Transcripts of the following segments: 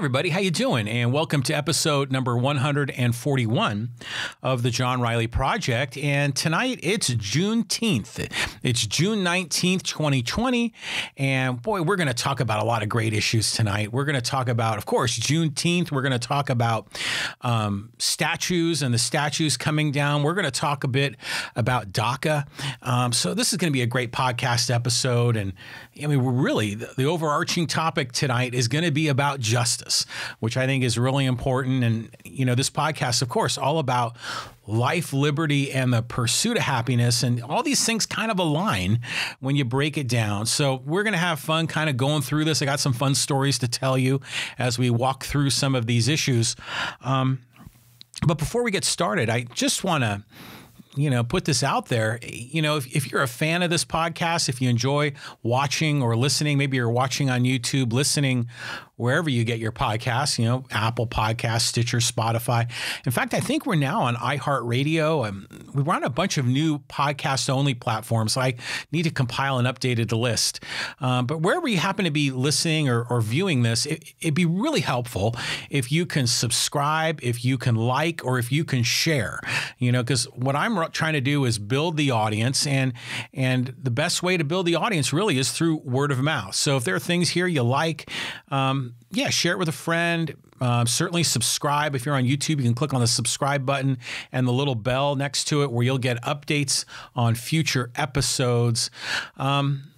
everybody, how you doing? And welcome to episode number 141 of the John Riley Project. And tonight it's Juneteenth. It's June 19th, 2020. And boy, we're going to talk about a lot of great issues tonight. We're going to talk about, of course, Juneteenth. We're going to talk about um, statues and the statues coming down. We're going to talk a bit about DACA. Um, so this is going to be a great podcast episode. And I mean, really, the, the overarching topic tonight is going to be about justice, which I think is really important. And, you know, this podcast, of course, all about life, liberty, and the pursuit of happiness. And all these things kind of align when you break it down. So we're going to have fun kind of going through this. I got some fun stories to tell you as we walk through some of these issues. Um, but before we get started, I just want to you know, put this out there. You know, if, if you're a fan of this podcast, if you enjoy watching or listening, maybe you're watching on YouTube, listening wherever you get your podcasts, you know, Apple Podcasts, Stitcher, Spotify. In fact, I think we're now on iHeartRadio. Um, we're on a bunch of new podcast only platforms. So I need to compile and updated the list. Um, but wherever you happen to be listening or, or viewing this, it, it'd be really helpful if you can subscribe, if you can like, or if you can share, you know, because what I'm trying to do is build the audience and and the best way to build the audience really is through word of mouth. So if there are things here you like, um, yeah, share it with a friend. Uh, certainly subscribe. If you're on YouTube, you can click on the subscribe button and the little bell next to it where you'll get updates on future episodes. Um,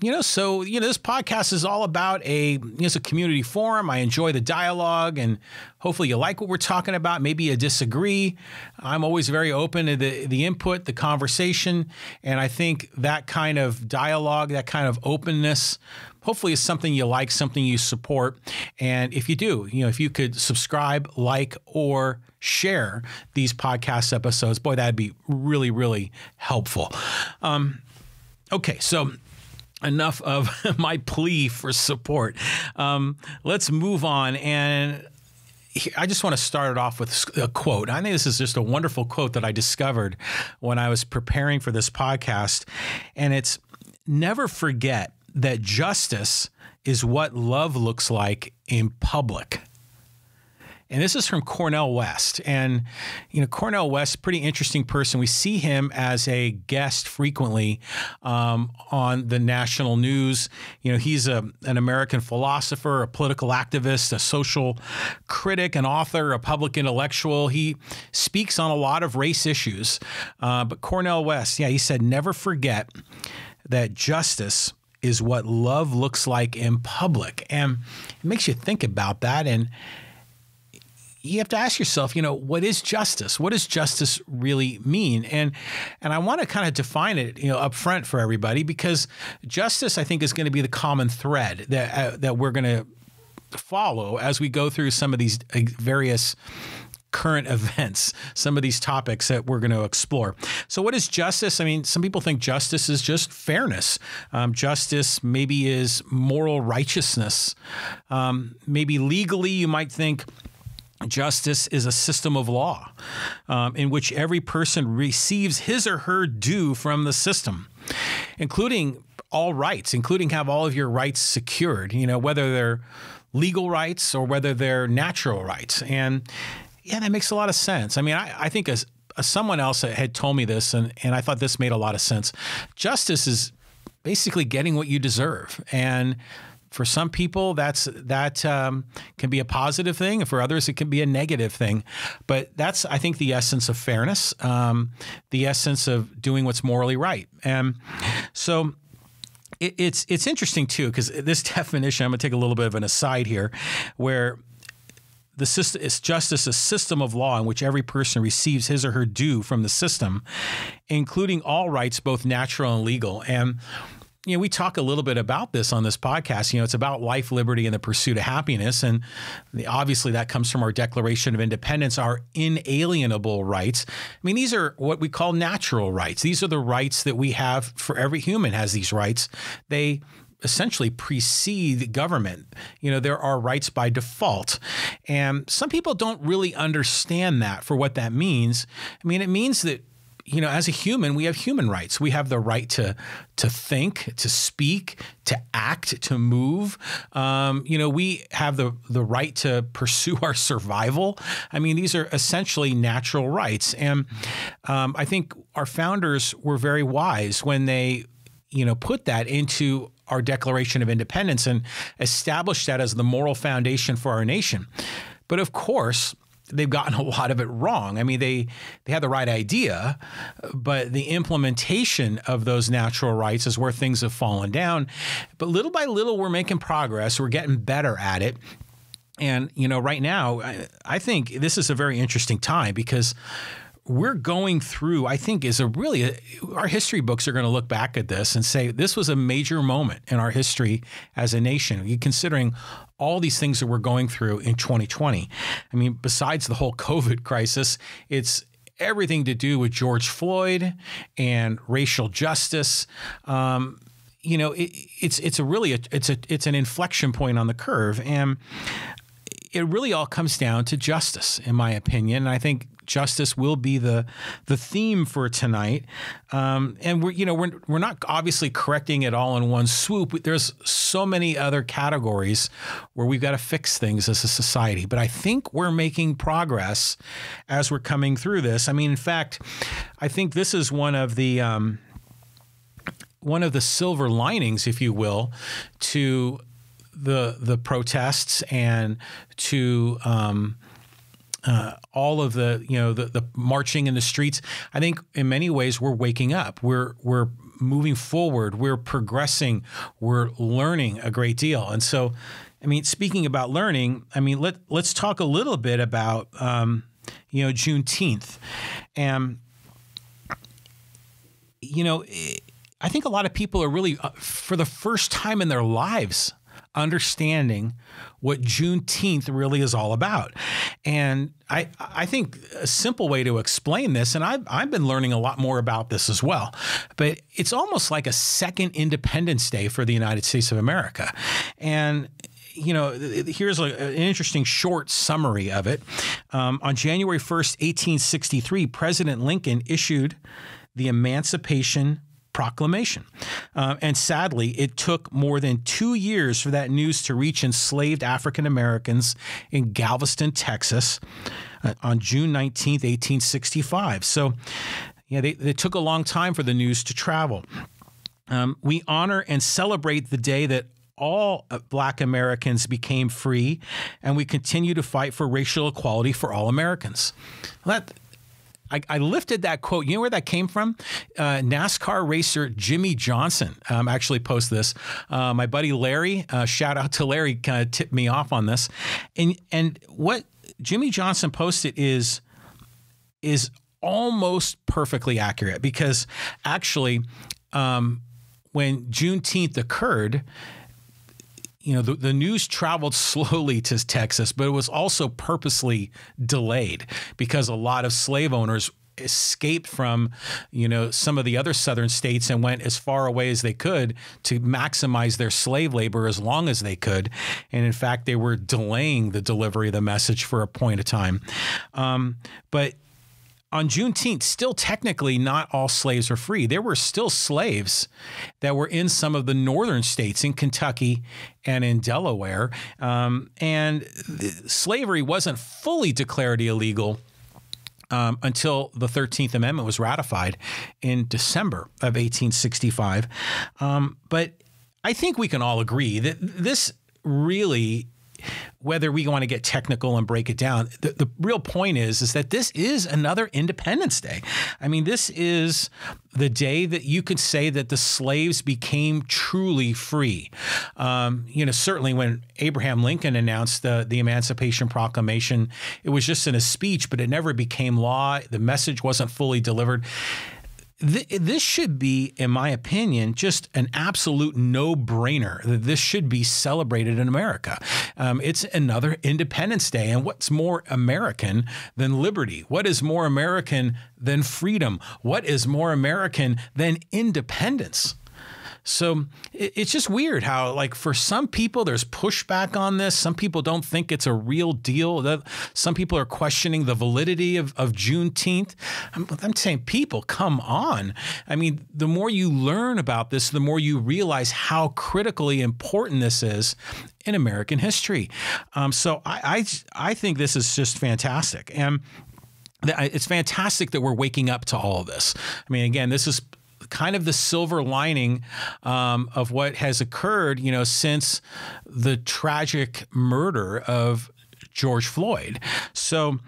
you know, so you know, this podcast is all about a you know, it's a community forum. I enjoy the dialogue, and hopefully, you like what we're talking about. Maybe you disagree. I'm always very open to the the input, the conversation, and I think that kind of dialogue, that kind of openness, hopefully, is something you like, something you support. And if you do, you know, if you could subscribe, like, or share these podcast episodes, boy, that'd be really, really helpful. Um, okay, so enough of my plea for support. Um, let's move on. And I just want to start it off with a quote. I think this is just a wonderful quote that I discovered when I was preparing for this podcast. And it's never forget that justice is what love looks like in public. And this is from Cornel West. And, you know, Cornel West, pretty interesting person. We see him as a guest frequently um, on the national news. You know, he's a, an American philosopher, a political activist, a social critic, an author, a public intellectual. He speaks on a lot of race issues. Uh, but Cornel West, yeah, he said, never forget that justice is what love looks like in public. And it makes you think about that. And, you have to ask yourself, you know, what is justice? What does justice really mean? And and I want to kind of define it, you know, up front for everybody because justice, I think, is going to be the common thread that uh, that we're going to follow as we go through some of these uh, various current events, some of these topics that we're going to explore. So, what is justice? I mean, some people think justice is just fairness. Um, justice maybe is moral righteousness. Um, maybe legally, you might think Justice is a system of law um, in which every person receives his or her due from the system, including all rights, including have all of your rights secured, you know, whether they're legal rights or whether they're natural rights. And yeah, that makes a lot of sense. I mean, I, I think as, as someone else had told me this, and, and I thought this made a lot of sense. Justice is basically getting what you deserve. And for some people, that's that um, can be a positive thing. and For others, it can be a negative thing. But that's, I think, the essence of fairness, um, the essence of doing what's morally right. And so it, it's it's interesting too because this definition. I'm going to take a little bit of an aside here, where the system is justice a system of law in which every person receives his or her due from the system, including all rights, both natural and legal. And you know, we talk a little bit about this on this podcast. You know, it's about life, liberty, and the pursuit of happiness. And obviously, that comes from our Declaration of Independence, our inalienable rights. I mean, these are what we call natural rights. These are the rights that we have for every human has these rights. They essentially precede government. You know, there are rights by default. And some people don't really understand that for what that means. I mean, it means that you know, as a human, we have human rights. We have the right to to think, to speak, to act, to move. Um, you know, we have the the right to pursue our survival. I mean, these are essentially natural rights, and um, I think our founders were very wise when they, you know, put that into our Declaration of Independence and established that as the moral foundation for our nation. But of course, they've gotten a lot of it wrong. I mean, they they had the right idea, but the implementation of those natural rights is where things have fallen down. But little by little, we're making progress. We're getting better at it. And you know, right now, I, I think this is a very interesting time because we're going through, I think, is a really, our history books are going to look back at this and say this was a major moment in our history as a nation, considering all these things that we're going through in 2020. I mean, besides the whole COVID crisis, it's everything to do with George Floyd and racial justice. Um, you know, it, it's it's a really a, it's a it's an inflection point on the curve, and it really all comes down to justice, in my opinion. And I think justice will be the the theme for tonight. Um, and we're you know we're we're not obviously correcting it all in one swoop. There's so many other categories where we've got to fix things as a society. But I think we're making progress as we're coming through this. I mean, in fact, I think this is one of the um, one of the silver linings, if you will, to the the protests and to um, uh, all of the you know the, the marching in the streets. I think in many ways we're waking up. We're we're moving forward. We're progressing. We're learning a great deal. And so, I mean, speaking about learning, I mean let let's talk a little bit about um, you know Juneteenth, and you know. I think a lot of people are really, uh, for the first time in their lives, understanding what Juneteenth really is all about. And I, I think a simple way to explain this, and I've, I've been learning a lot more about this as well, but it's almost like a second Independence Day for the United States of America. And you know, here's a, an interesting short summary of it. Um, on January 1st, 1863, President Lincoln issued the Emancipation proclamation. Uh, and sadly, it took more than two years for that news to reach enslaved African Americans in Galveston, Texas uh, on June 19th, 1865. So, yeah, they, it took a long time for the news to travel. Um, we honor and celebrate the day that all uh, black Americans became free, and we continue to fight for racial equality for all Americans. That I, I, lifted that quote. You know where that came from? Uh, NASCAR racer Jimmie Johnson um, actually posted this. Uh, my buddy Larry, uh, shout out to Larry, kind of tipped me off on this. And and what Jimmie Johnson posted is is almost perfectly accurate because actually, um, when Juneteenth occurred you know, the, the news traveled slowly to Texas, but it was also purposely delayed because a lot of slave owners escaped from you know some of the other southern states and went as far away as they could to maximize their slave labor as long as they could. And in fact they were delaying the delivery of the message for a point of time. Um, but on Juneteenth, still technically not all slaves are free. There were still slaves that were in some of the northern states, in Kentucky and in Delaware. Um, and slavery wasn't fully declared illegal um, until the 13th Amendment was ratified in December of 1865. Um, but I think we can all agree that this really whether we want to get technical and break it down, the, the real point is is that this is another Independence Day. I mean, this is the day that you could say that the slaves became truly free. Um, you know, certainly when Abraham Lincoln announced the, the Emancipation Proclamation, it was just in a speech, but it never became law. The message wasn't fully delivered this should be, in my opinion, just an absolute no brainer that this should be celebrated in America. Um, it's another Independence Day. And what's more American than liberty? What is more American than freedom? What is more American than independence? So it's just weird how, like, for some people, there's pushback on this. Some people don't think it's a real deal. Some people are questioning the validity of, of Juneteenth. I'm, I'm saying, people, come on. I mean, the more you learn about this, the more you realize how critically important this is in American history. Um, so I, I, I think this is just fantastic. And it's fantastic that we're waking up to all of this. I mean, again, this is kind of the silver lining um, of what has occurred, you know, since the tragic murder of George Floyd. So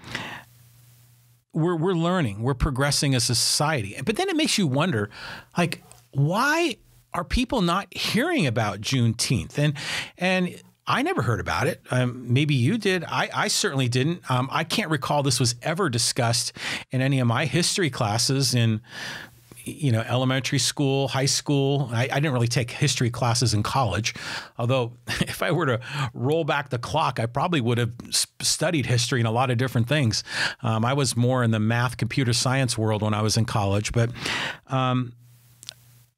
we're we're learning, we're progressing as a society. But then it makes you wonder, like, why are people not hearing about Juneteenth? And and I never heard about it. Um, maybe you did. I, I certainly didn't. Um, I can't recall this was ever discussed in any of my history classes in you know, elementary school, high school. I, I, didn't really take history classes in college, although if I were to roll back the clock, I probably would have studied history and a lot of different things. Um, I was more in the math, computer science world when I was in college, but. Um,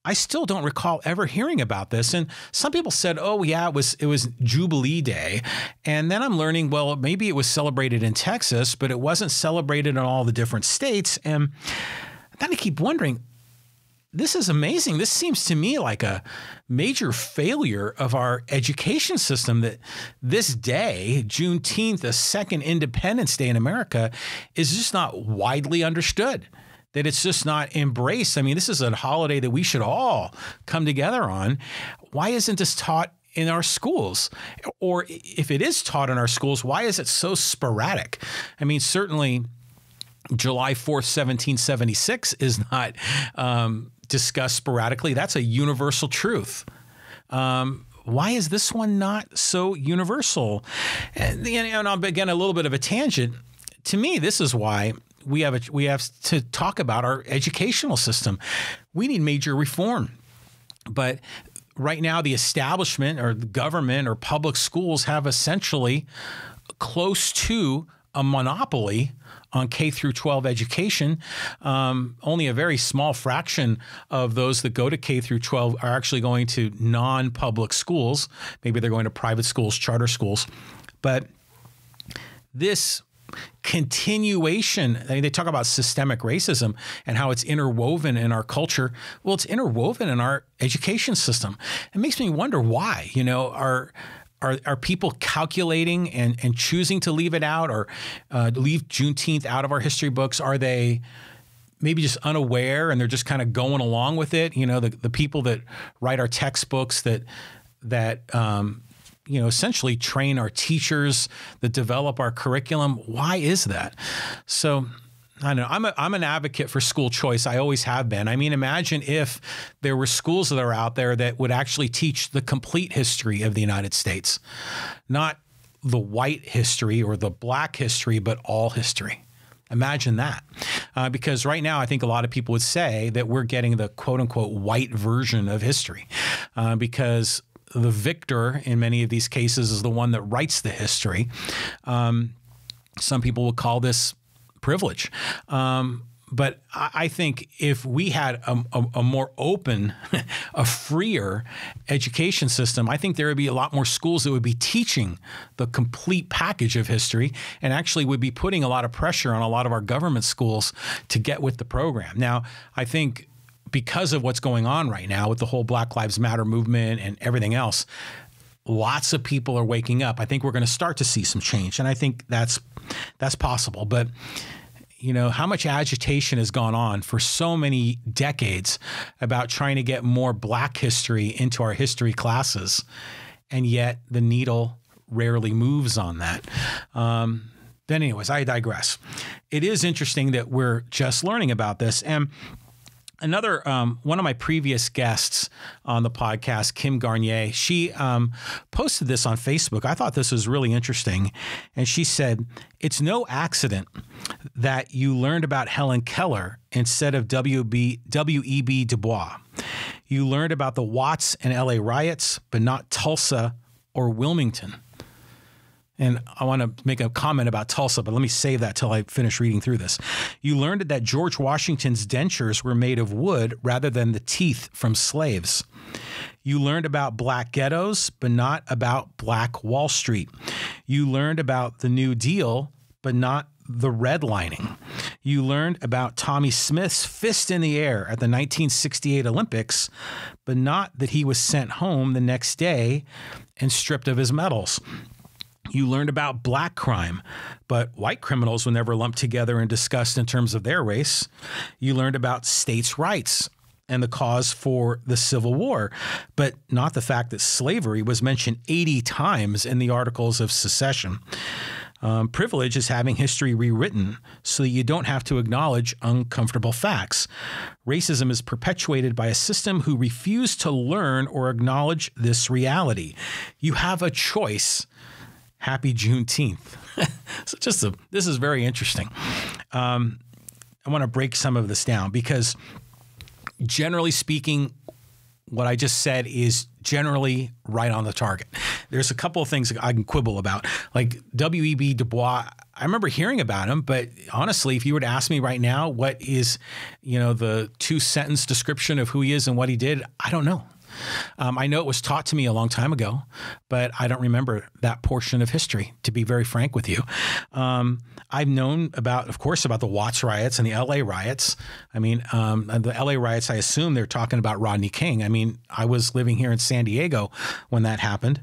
I still don't recall ever hearing about this. And some people said, "Oh, yeah, it was it was Jubilee Day," and then I'm learning, well, maybe it was celebrated in Texas, but it wasn't celebrated in all the different states. And then I keep wondering, this is amazing. This seems to me like a major failure of our education system that this day, Juneteenth, the second Independence Day in America, is just not widely understood. That it's just not embraced. I mean, this is a holiday that we should all come together on. Why isn't this taught in our schools? Or if it is taught in our schools, why is it so sporadic? I mean, certainly July 4th, 1776 is not um, discussed sporadically. That's a universal truth. Um, why is this one not so universal? And, and I'll begin a little bit of a tangent. To me, this is why we have a, we have to talk about our educational system. We need major reform, but right now the establishment or the government or public schools have essentially close to a monopoly on K through 12 education. Um, only a very small fraction of those that go to K through 12 are actually going to non-public schools. Maybe they're going to private schools, charter schools, but this continuation. I mean, they talk about systemic racism and how it's interwoven in our culture. Well, it's interwoven in our education system. It makes me wonder why. You know, our are, are people calculating and, and choosing to leave it out or uh, leave Juneteenth out of our history books? Are they maybe just unaware and they're just kind of going along with it? You know, the, the people that write our textbooks that that um, you know essentially train our teachers that develop our curriculum. Why is that? So I don't know. I'm a, I'm an advocate for school choice. I always have been. I mean, imagine if there were schools that are out there that would actually teach the complete history of the United States, not the white history or the black history, but all history. Imagine that. Uh, because right now, I think a lot of people would say that we're getting the quote unquote white version of history uh, because the victor in many of these cases is the one that writes the history. Um, some people would call this privilege. Um, but I think if we had a, a, a more open, a freer education system, I think there would be a lot more schools that would be teaching the complete package of history and actually would be putting a lot of pressure on a lot of our government schools to get with the program. Now, I think because of what's going on right now with the whole Black Lives Matter movement and everything else, lots of people are waking up. I think we're going to start to see some change, and I think that's that's possible. But you know, how much agitation has gone on for so many decades about trying to get more black history into our history classes. And yet the needle rarely moves on that. Um, then, anyways, I digress. It is interesting that we're just learning about this. And another um, one of my previous guests on the podcast, Kim Garnier, she um, posted this on Facebook. I thought this was really interesting, and she said, "It's no accident that you learned about Helen Keller instead of. W.E.B. Du Bois. You learned about the Watts and L.A. riots, but not Tulsa or Wilmington." And I want to make a comment about Tulsa, but let me save that till I finish reading through this. You learned that George Washington's dentures were made of wood rather than the teeth from slaves. You learned about black ghettos, but not about Black Wall Street. You learned about the New Deal, but not the redlining. You learned about Tommie Smith's fist in the air at the 1968 Olympics, but not that he was sent home the next day and stripped of his medals. You learned about black crime, but white criminals were never lumped together and discussed in terms of their race. You learned about states' rights and the cause for the Civil War, but not the fact that slavery was mentioned 80 times in the Articles of Secession. Um, privilege is having history rewritten so that you don't have to acknowledge uncomfortable facts. Racism is perpetuated by a system who refuse to learn or acknowledge this reality. You have a choice. Happy Juneteenth. so just a, this is very interesting. Um, I want to break some of this down because generally speaking, what I just said is generally right on the target. There's a couple of things I can quibble about. Like W.E.B. Du Bois, I remember hearing about him, but honestly, if you were to ask me right now what is, you know, the two sentence description of who he is and what he did, I don't know. Um, I know it was taught to me a long time ago, but I don't remember that portion of history, to be very frank with you. Um, I've known about, of course, about the Watts riots and the LA riots. I mean, um, the LA riots, I assume they're talking about Rodney King. I mean, I was living here in San Diego when that happened,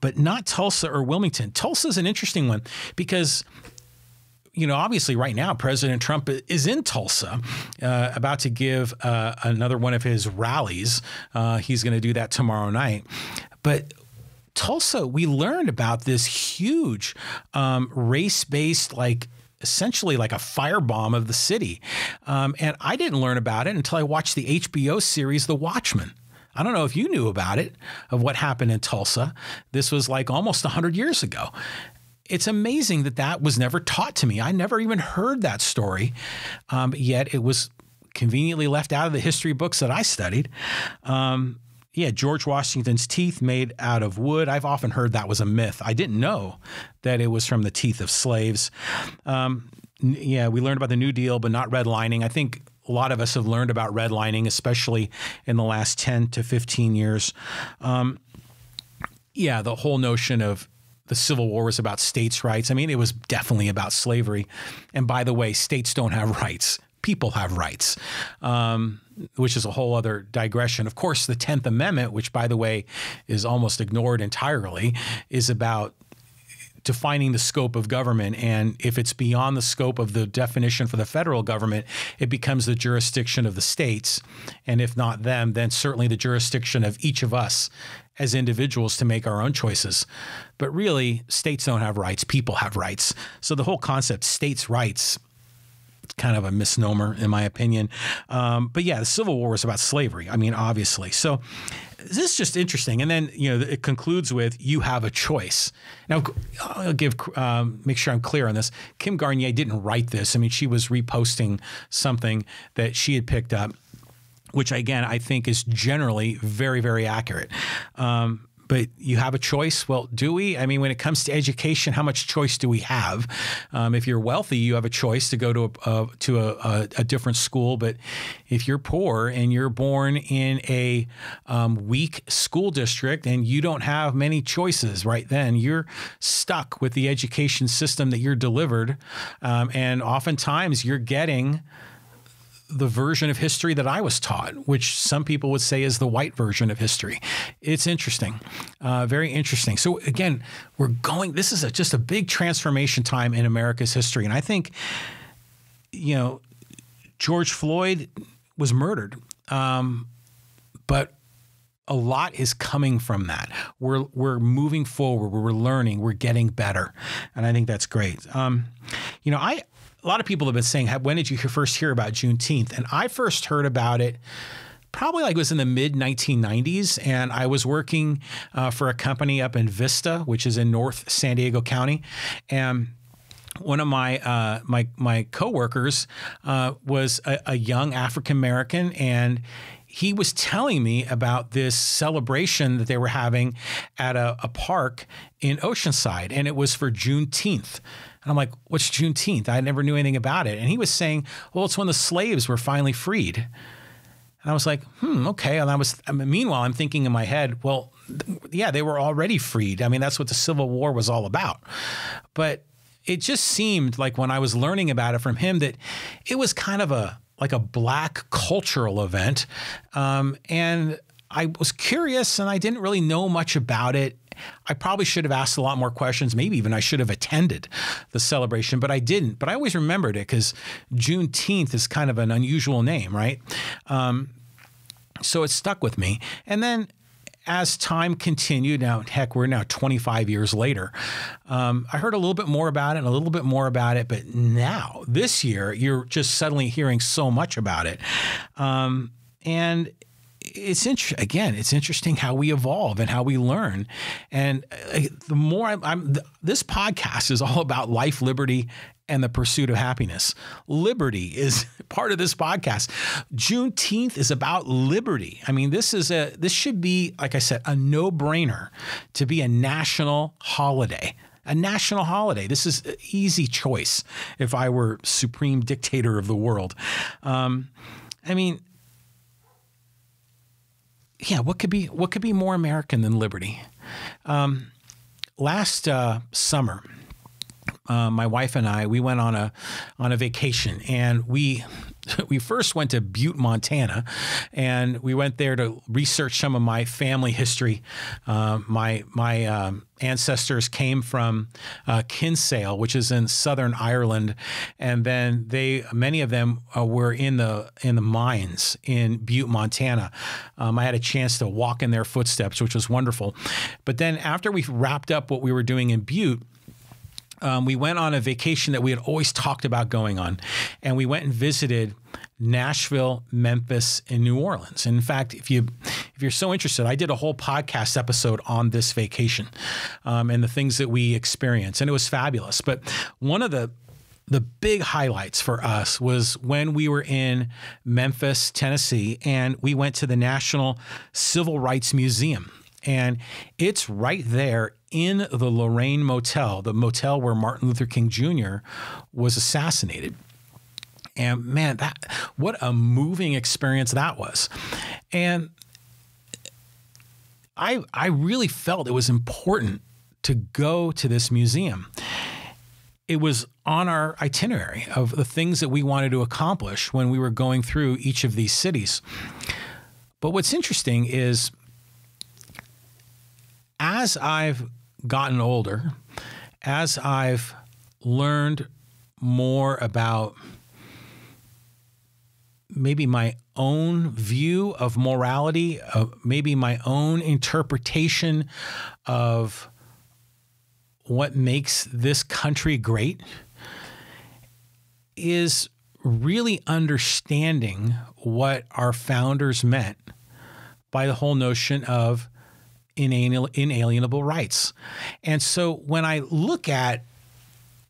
but not Tulsa or Wilmington. Tulsa is an interesting one because you know, obviously, right now, President Trump is in Tulsa, uh, about to give uh, another one of his rallies. Uh, he's going to do that tomorrow night. But Tulsa, we learned about this huge um, race based, like, essentially like a firebomb of the city. Um, and I didn't learn about it until I watched the HBO series The Watchmen. I don't know if you knew about it, of what happened in Tulsa. This was like almost 100 years ago it's amazing that that was never taught to me. I never even heard that story, um, yet it was conveniently left out of the history books that I studied. Um, yeah, George Washington's teeth made out of wood. I've often heard that was a myth. I didn't know that it was from the teeth of slaves. Um, yeah, we learned about the New Deal, but not redlining. I think a lot of us have learned about redlining, especially in the last 10 to 15 years. Um, yeah, the whole notion of the Civil War was about states' rights. I mean, it was definitely about slavery. And by the way, states don't have rights. People have rights, um, which is a whole other digression. Of course, the 10th Amendment, which, by the way, is almost ignored entirely, is about defining the scope of government. And if it's beyond the scope of the definition for the federal government, it becomes the jurisdiction of the states. And if not them, then certainly the jurisdiction of each of us as individuals to make our own choices. But really, states don't have rights, people have rights. So the whole concept, states' rights, kind of a misnomer in my opinion. Um, but yeah, the Civil War was about slavery. I mean, obviously. So this is just interesting. And then you know it concludes with you have a choice. Now I'll give um, make sure I'm clear on this. Kim Garnier didn't write this. I mean, she was reposting something that she had picked up which again I think is generally very very accurate. Um, but you have a choice. Well, do we? I mean, when it comes to education, how much choice do we have? Um, if you're wealthy, you have a choice to go to a, to a, a, a, different school. But if you're poor and you're born in a um, weak school district and you don't have many choices, right then you're stuck with the education system that you're delivered, um, and oftentimes you're getting the version of history that I was taught, which some people would say is the white version of history. It's interesting, uh, very interesting. So again, we're going. This is a, just a big transformation time in America's history, and I think, you know, George Floyd was murdered, um, but a lot is coming from that. We're we're moving forward. We're learning. We're getting better, and I think that's great. Um, you know, I a lot of people have been saying, when did you first hear about Juneteenth? And I first heard about it probably like it was in the mid 1990s and i was working uh, for a company up in vista which is in north san diego county and one of my uh, my my coworkers uh, was a, a young African American, and he was telling me about this celebration that they were having at a, a park in Oceanside, and it was for Juneteenth. And I'm like, what's Juneteenth? I never knew anything about it. And he was saying, well, it's when the slaves were finally freed. And I was like, hmm, okay. And I was, I mean, meanwhile, I'm thinking in my head, well, th- yeah, they were already freed. I mean, that's what the Civil War was all about. But it just seemed like when I was learning about it from him that it was kind of a like a black cultural event, um, and I was curious and I didn't really know much about it. I probably should have asked a lot more questions. Maybe even I should have attended the celebration, but I didn't. But I always remembered it because Juneteenth is kind of an unusual name, right? Um, so it stuck with me. And then as time continued, now heck, we're now 25 years later. Um, I heard a little bit more about it and a little bit more about it, but now this year, you're just suddenly hearing so much about it, um, and it's. Again, it's interesting how we evolve and how we learn. And uh, the more I'm, I'm th- this podcast is all about life, liberty, and the pursuit of happiness. Liberty is part of this podcast. Juneteenth is about liberty. I mean, this is a this should be, like I said, a no-brainer to be a national holiday. A national holiday. This is an easy choice if I were supreme dictator of the world. Um, I mean, yeah, what could be what could be more American than liberty? Um, last uh, summer, uh, my wife and I we went on a on a vacation, and we we first went to Butte, Montana, and we went there to research some of my family history. Uh, my my um, ancestors came from uh, Kinsale, which is in southern Ireland, and then they many of them uh, were in the in the mines in Butte, Montana. Um, I had a chance to walk in their footsteps, which was wonderful. But then after we wrapped up what we were doing in Butte um, we went on a vacation that we had always talked about going on, and we went and visited Nashville, Memphis, and New Orleans. And in fact, if you if you're so interested, I did a whole podcast episode on this vacation um, and the things that we experienced, and it was fabulous. But one of the the big highlights for us was when we were in Memphis, Tennessee, and we went to the National Civil Rights Museum. And it's right there in the Lorraine Motel, the motel where Martin Luther King Jr. was assassinated. And man, that what a moving experience that was. And I I really felt it was important to go to this museum. It was on our itinerary of the things that we wanted to accomplish when we were going through each of these cities. But what's interesting is as I've gotten older, as I've learned more about maybe my own view of morality, uh, maybe my own interpretation of what makes this country great, is really understanding what our founders meant by the whole notion of inalienable rights. And so when I look at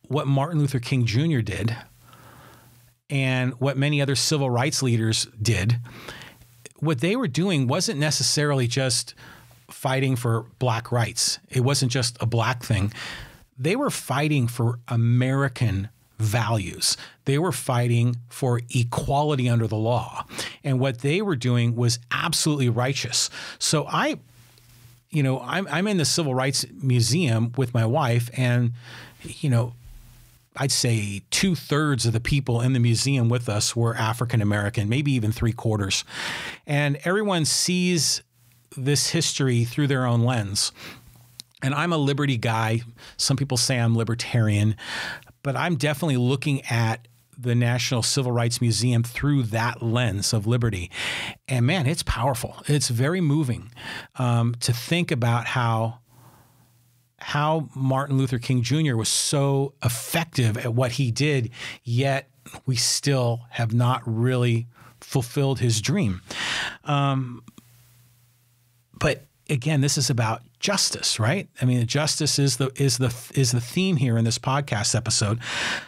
what Martin Luther King Jr. did and what many other civil rights leaders did, what they were doing wasn't necessarily just fighting for black rights. It wasn't just a black thing. They were fighting for American values. They were fighting for equality under the law. And what they were doing was absolutely righteous. So I you know, I'm I'm in the Civil Rights Museum with my wife, and you know, I'd say two thirds of the people in the museum with us were African American, maybe even three quarters, and everyone sees this history through their own lens. And I'm a liberty guy. Some people say I'm libertarian, but I'm definitely looking at the National Civil Rights Museum through that lens of liberty. And man, it's powerful. It's very moving um, to think about how how Martin Luther King Jr. was so effective at what he did, yet we still have not really fulfilled his dream. Um, but again, this is about justice, right? I mean, justice is the is the is the theme here in this podcast episode.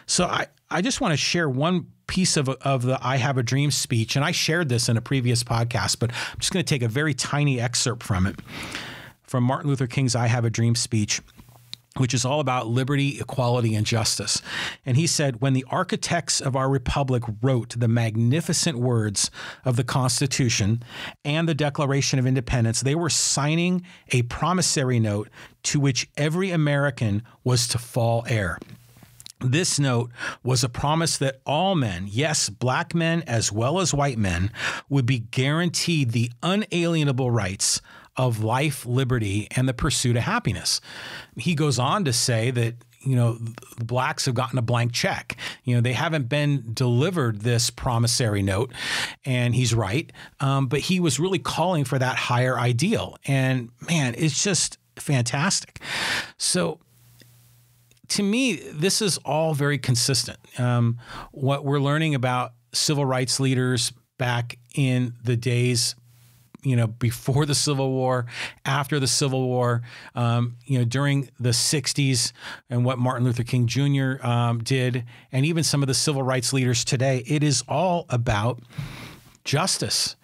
So I I just want to share one piece of, of the I Have a Dream speech. And I shared this in a previous podcast, but I'm just going to take a very tiny excerpt from it from Martin Luther King's I Have a Dream speech which is all about liberty, equality, and justice. And he said, When the architects of our republic wrote the magnificent words of the Constitution and the Declaration of Independence, they were signing a promissory note to which every American was to fall heir. This note was a promise that all men, yes, black men as well as white men, would be guaranteed the unalienable rights of life, liberty, and the pursuit of happiness. He goes on to say that you know blacks have gotten a blank check. You know they haven't been delivered this promissory note and he's right um, but he was really calling for that higher ideal. And man it's just fantastic. So to me, this is all very consistent. Um, what we're learning about civil rights leaders back in the days you know, before the Civil War, after the Civil War, um, you know, during the 60s and what Martin Luther King Jr. Um, did, and even some of the civil rights leaders today, it is all about justice.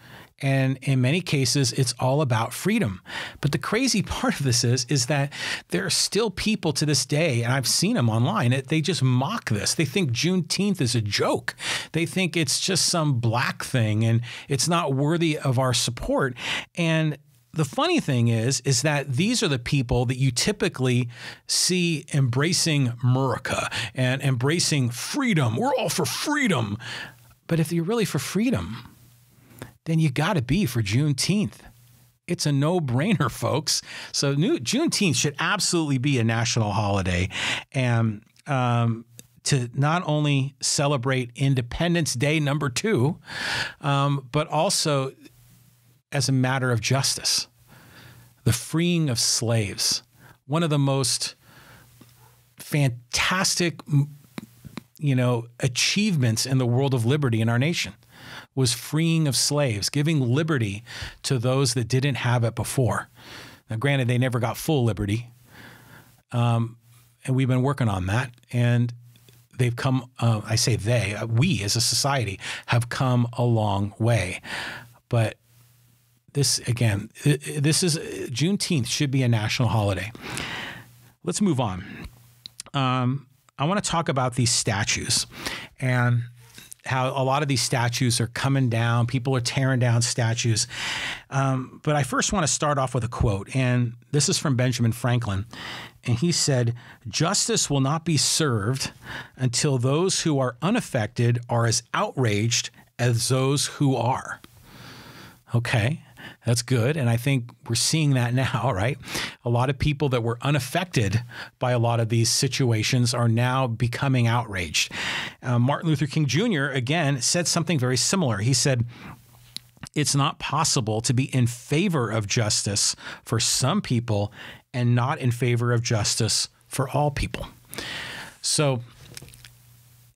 And in many cases, it's all about freedom. But the crazy part of this is, is that there are still people to this day, and I've seen them online, they just mock this. They think Juneteenth is a joke. They think it's just some black thing and it's not worthy of our support. And the funny thing is, is that these are the people that you typically see embracing America and embracing freedom. We're all for freedom. But if you're really for freedom, then you got to be for Juneteenth. It's a no brainer, folks. So, new, Juneteenth should absolutely be a national holiday. And, um, to not only celebrate Independence Day number two, um, but also as a matter of justice. The freeing of slaves, one of the most fantastic, you know, achievements in the world of liberty in our nation was freeing of slaves, giving liberty to those that didn't have it before. Now, granted, they never got full liberty, um, and we've been working on that. And they've come, uh, I say they, uh, we as a society have come a long way. But this, again, this is Juneteenth should be a national holiday. Let's move on. Um, I want to talk about these statues. And how a lot of these statues are coming down. People are tearing down statues. Um, but I first want to start off with a quote, and this is from Benjamin Franklin. And he said, Justice will not be served until those who are unaffected are as outraged as those who are. Okay. That's good. And I think we're seeing that now, right? A lot of people that were unaffected by a lot of these situations are now becoming outraged. Uh, Martin Luther King Jr., again, said something very similar. He said, it's not possible to be in favor of justice for some people and not in favor of justice for all people. So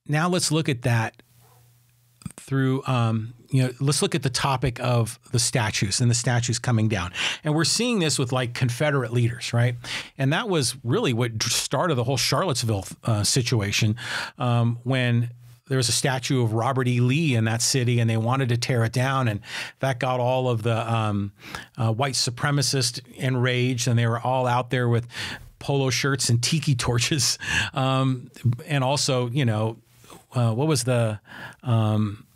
now let's look at that through um, you know, let's look at the topic of the statues and the statues coming down. And we're seeing this with like Confederate leaders, right? And that was really what started the whole Charlottesville uh, situation um, when there was a statue of Robert E. Lee in that city, and they wanted to tear it down, and that got all of the um, uh, white supremacists enraged, and they were all out there with polo shirts and tiki torches, um, and also, you know, uh, what was the um,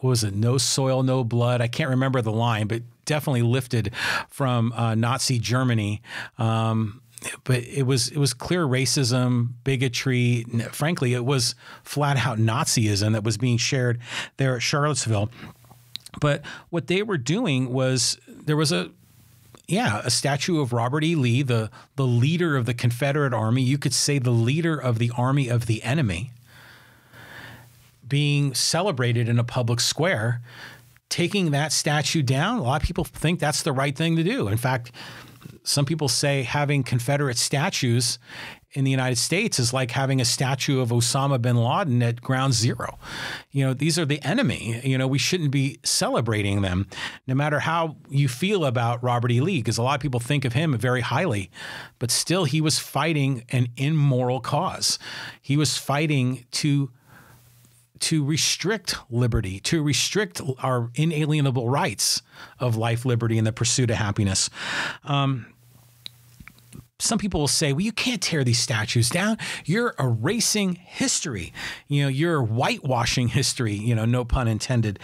what was it? No soil, no blood. I can't remember the line, but definitely lifted from uh, Nazi Germany. Um, but it was it was clear racism, bigotry. Frankly, it was flat out Nazism that was being shared there at Charlottesville. But what they were doing was there was a yeah, a statue of Robert E. Lee, the the leader of the Confederate Army. You could say the leader of the army of the enemy being celebrated in a public square, taking that statue down, a lot of people think that's the right thing to do. In fact, some people say having Confederate statues in the United States is like having a statue of Osama bin Laden at ground zero. You know, these are the enemy. You know, we shouldn't be celebrating them, no matter how you feel about Robert E. Lee, because a lot of people think of him very highly, but still he was fighting an immoral cause. He was fighting to to restrict liberty, to restrict our inalienable rights of life, liberty, and the pursuit of happiness. Um, some people will say, well, you can't tear these statues down. You're erasing history. You know, you're whitewashing history, you know, no pun intended.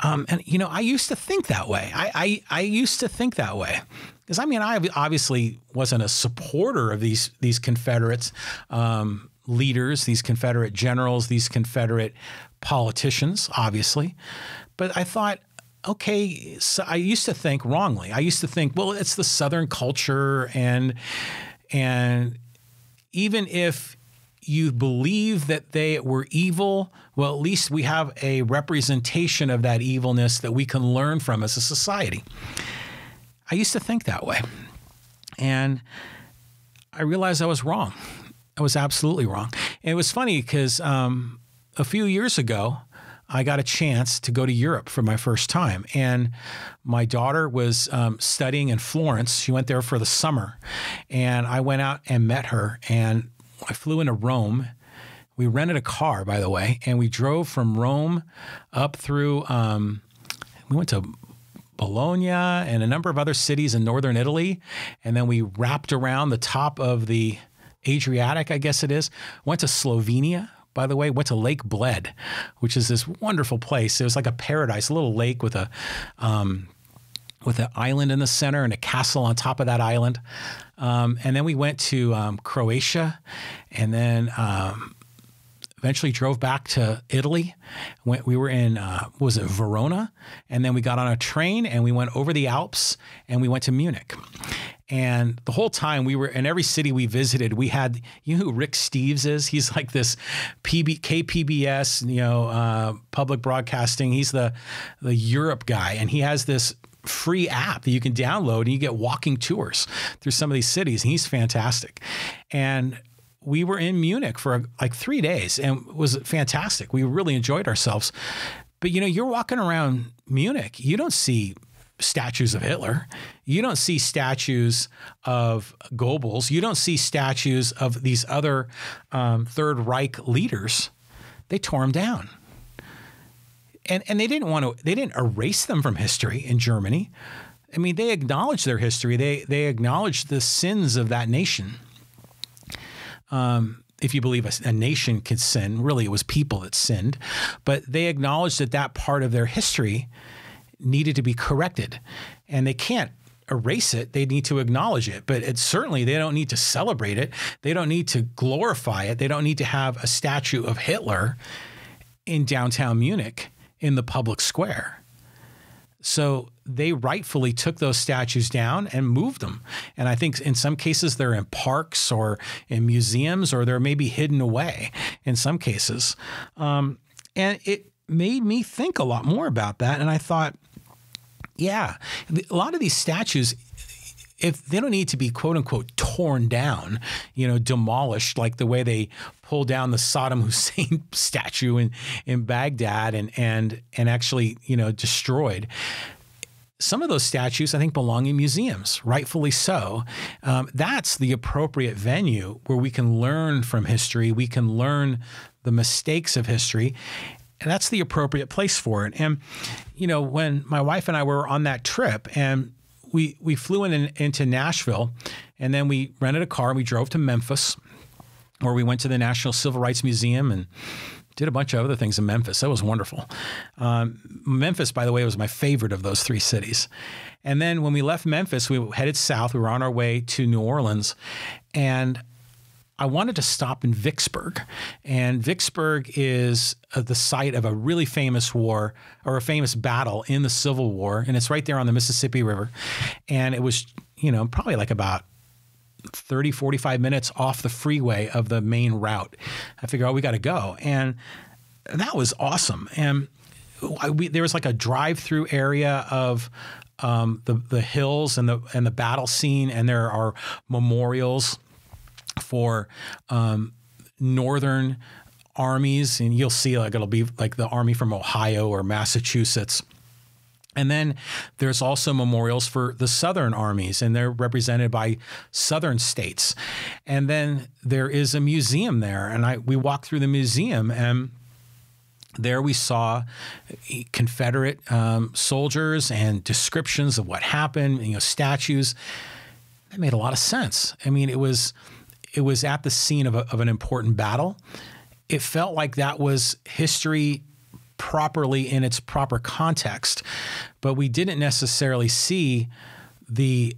Um, and, you know, I used to think that way. I, I, I used to think that way. Because, I mean, I obviously wasn't a supporter of these, these Confederates. Um, leaders, these Confederate generals, these Confederate politicians, obviously. But I thought, okay, so I used to think wrongly. I used to think, well, it's the Southern culture, and and even if you believe that they were evil, well, at least we have a representation of that evilness that we can learn from as a society. I used to think that way. And I realized I was wrong. I was absolutely wrong. And it was funny because um, a few years ago, I got a chance to go to Europe for my first time. And my daughter was um, studying in Florence. She went there for the summer. And I went out and met her. And I flew into Rome. We rented a car, by the way, and we drove from Rome up through, um, we went to Bologna and a number of other cities in northern Italy. And then we wrapped around the top of the Adriatic, I guess it is. Went to Slovenia, by the way, went to Lake Bled, which is this wonderful place. It was like a paradise, a little lake with a um, with an island in the center and a castle on top of that island. Um, and then we went to um, Croatia, and then um, eventually drove back to Italy. Went, we were in uh, was it Verona, and then we got on a train and we went over the Alps and we went to Munich. And the whole time we were in every city we visited, we had you know who Rick Steves is? He's like this PB, KPBS, you know, uh, public broadcasting. He's the the Europe guy, and he has this free app that you can download, and you get walking tours through some of these cities. And he's fantastic. And we were in Munich for like three days, and it was fantastic. We really enjoyed ourselves. But you know, you're walking around Munich, you don't see statues of Hitler. You don't see statues of Goebbels. You don't see statues of these other um, Third Reich leaders. They tore them down. And, and they didn't want to, they didn't erase them from history in Germany. I mean, they acknowledged their history. They, they acknowledged the sins of that nation. Um, if you believe a, a, nation can sin, really it was people that sinned, but they acknowledged that that part of their history needed to be corrected. And they can't erase it. They need to acknowledge it. But it's certainly they don't need to celebrate it. They don't need to glorify it. They don't need to have a statue of Hitler in downtown Munich in the public square. So they rightfully took those statues down and moved them. And I think in some cases they're in parks or in museums or they're maybe hidden away in some cases. Um, and it made me think a lot more about that. And I thought, yeah, a lot of these statues, if they don't need to be quote unquote torn down, you know, demolished like the way they pull down the Saddam Hussein statue in, in Baghdad and and and actually, you know, destroyed. Some of those statues, I think, belong in museums, rightfully so. Um, that's the appropriate venue where we can learn from history. We can learn the mistakes of history and that's the appropriate place for it. And you know, when my wife and I were on that trip, and we we flew in, in into Nashville, and then we rented a car and we drove to Memphis, where we went to the National Civil Rights Museum and did a bunch of other things in Memphis. That was wonderful. Um, Memphis, by the way, was my favorite of those three cities. And then when we left Memphis, we headed south. We were on our way to New Orleans, and I wanted to stop in Vicksburg. And Vicksburg is uh, the site of a really famous war or a famous battle in the Civil War. And it's right there on the Mississippi River. And it was, you know, probably like about 30, 45 minutes off the freeway of the main route. I figured, oh, we got to go. And that was awesome. And we, there was like a drive through area of um, the, the hills and the, and the battle scene. And there are memorials for um, northern armies, and you'll see like it'll be like the army from Ohio or Massachusetts. And then there's also memorials for the Southern armies, and they're represented by Southern states. And then there is a museum there, and I we walked through the museum, and there we saw Confederate um, soldiers and descriptions of what happened. You know, statues. It made a lot of sense. I mean, it was it was at the scene of, a, of an important battle. It felt like that was history properly in its proper context, but we didn't necessarily see the.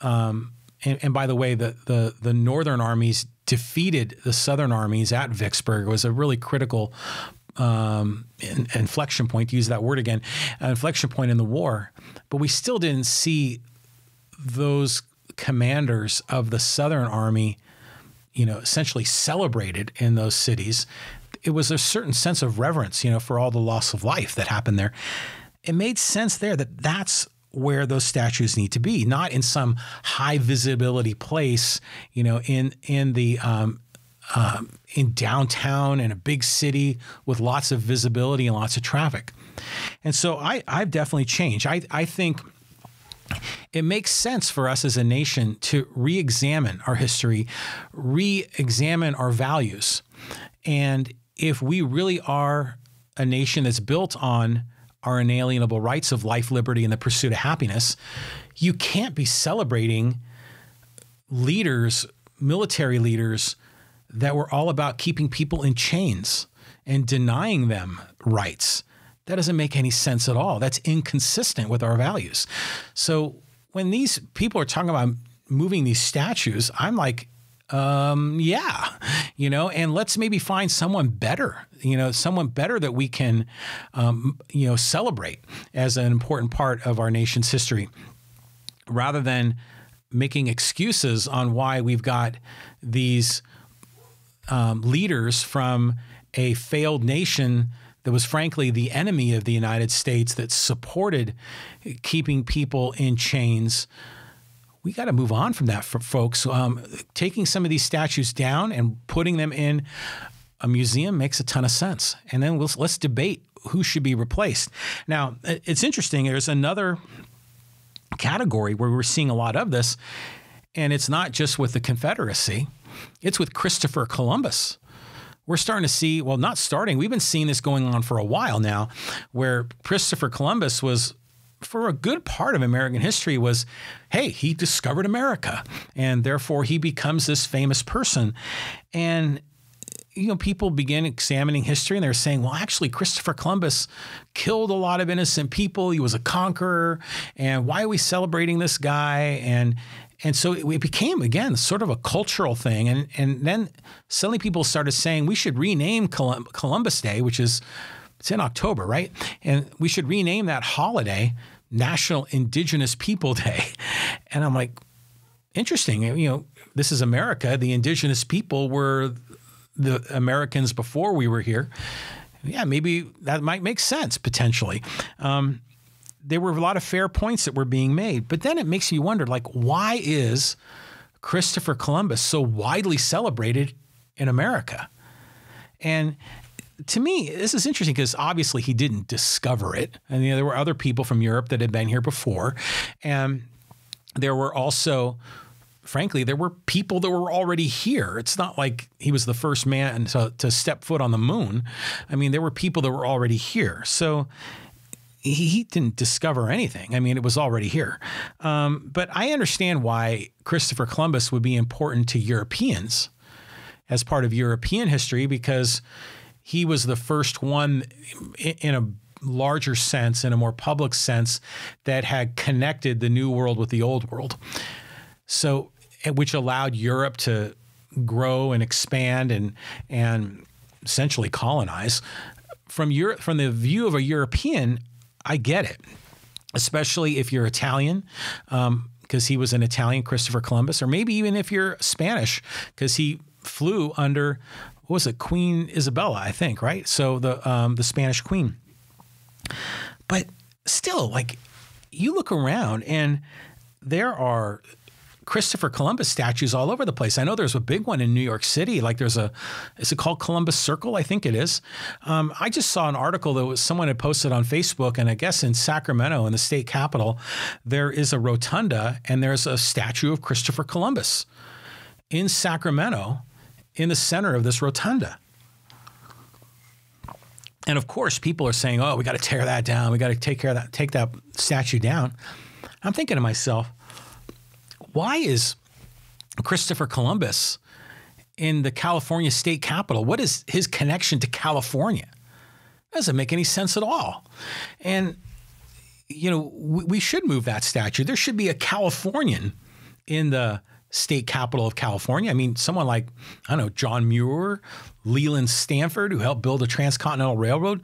Um, and, and, by the way, the, the the northern armies defeated the southern armies at Vicksburg. It was a really critical um, inflection point, to use that word again, an inflection point in the war. But we still didn't see those commanders of the Southern Army, you know, essentially celebrated in those cities. It was a certain sense of reverence, you know, for all the loss of life that happened there. It made sense there that that's where those statues need to be, not in some high visibility place, you know, in in the um, um, in downtown in a big city with lots of visibility and lots of traffic. And so I, I've definitely changed. I, I think it makes sense for us as a nation to re examine our history, re examine our values. And if we really are a nation that's built on our inalienable rights of life, liberty, and the pursuit of happiness, you can't be celebrating leaders, military leaders, that were all about keeping people in chains and denying them rights. That doesn't make any sense at all. That's inconsistent with our values. So when these people are talking about moving these statues, I'm like, um, yeah, you know, and let's maybe find someone better, you know, someone better that we can, um, you know, celebrate as an important part of our nation's history rather than making excuses on why we've got these um, leaders from a failed nation that was frankly the enemy of the United States that supported keeping people in chains. We got to move on from that, folks. Um, taking some of these statues down and putting them in a museum makes a ton of sense. And then let's debate who should be replaced. Now, it's interesting. There's another category where we're seeing a lot of this, and it's not just with the Confederacy. It's with Christopher Columbus. We're starting to see, well, not starting, we've been seeing this going on for a while now, where Christopher Columbus was for a good part of American history was, hey, he discovered America, and therefore he becomes this famous person. And you know, people begin examining history and they're saying, well, actually, Christopher Columbus killed a lot of innocent people. He was a conqueror. And why are we celebrating this guy? And and so it, became again sort of a cultural thing, and and then suddenly people started saying we should rename Columbus Day, which is it's in October, right? And we should rename that holiday National Indigenous People Day. And I'm like, interesting. You know, this is America. The indigenous people were the Americans before we were here. Yeah, maybe that might make sense potentially. Um, there were a lot of fair points that were being made. But then it makes you wonder like, why is Christopher Columbus so widely celebrated in America? And to me, this is interesting because obviously he didn't discover it. And you know, there were other people from Europe that had been here before. And there were also, frankly, there were people that were already here. It's not like he was the first man to, to step foot on the moon. I mean, there were people that were already here. So he didn't discover anything. I mean, it was already here. Um, but I understand why Christopher Columbus would be important to Europeans as part of European history because he was the first one in a larger sense, in a more public sense, that had connected the New World with the Old World. So, which allowed Europe to grow and expand and and essentially colonize. From Europe, from the view of a European, I get it, especially if you're Italian. Um, because he was an Italian Christopher Columbus, or maybe even if you're Spanish, because he flew under what was it, Queen Isabella, I think, right? So the um, the Spanish Queen. But still, like you look around and there are Christopher Columbus statues all over the place. I know there's a big one in New York City. Like there's a, is it called Columbus Circle? I think it is. Um, I just saw an article that was someone had posted on Facebook, and I guess in Sacramento, in the state capital, there is a rotunda and there's a statue of Christopher Columbus in Sacramento, in the center of this rotunda. And of course, people are saying, "Oh, we got to tear that down. We got to take care of that. Take that statue down." I'm thinking to myself, why is Christopher Columbus in the California state capitol? What is his connection to California? Doesn't make any sense at all. And, you know, we, we should move that statue. There should be a Californian in the state capital of California. I mean, someone like, I don't know, John Muir, Leland Stanford, who helped build the Transcontinental Railroad,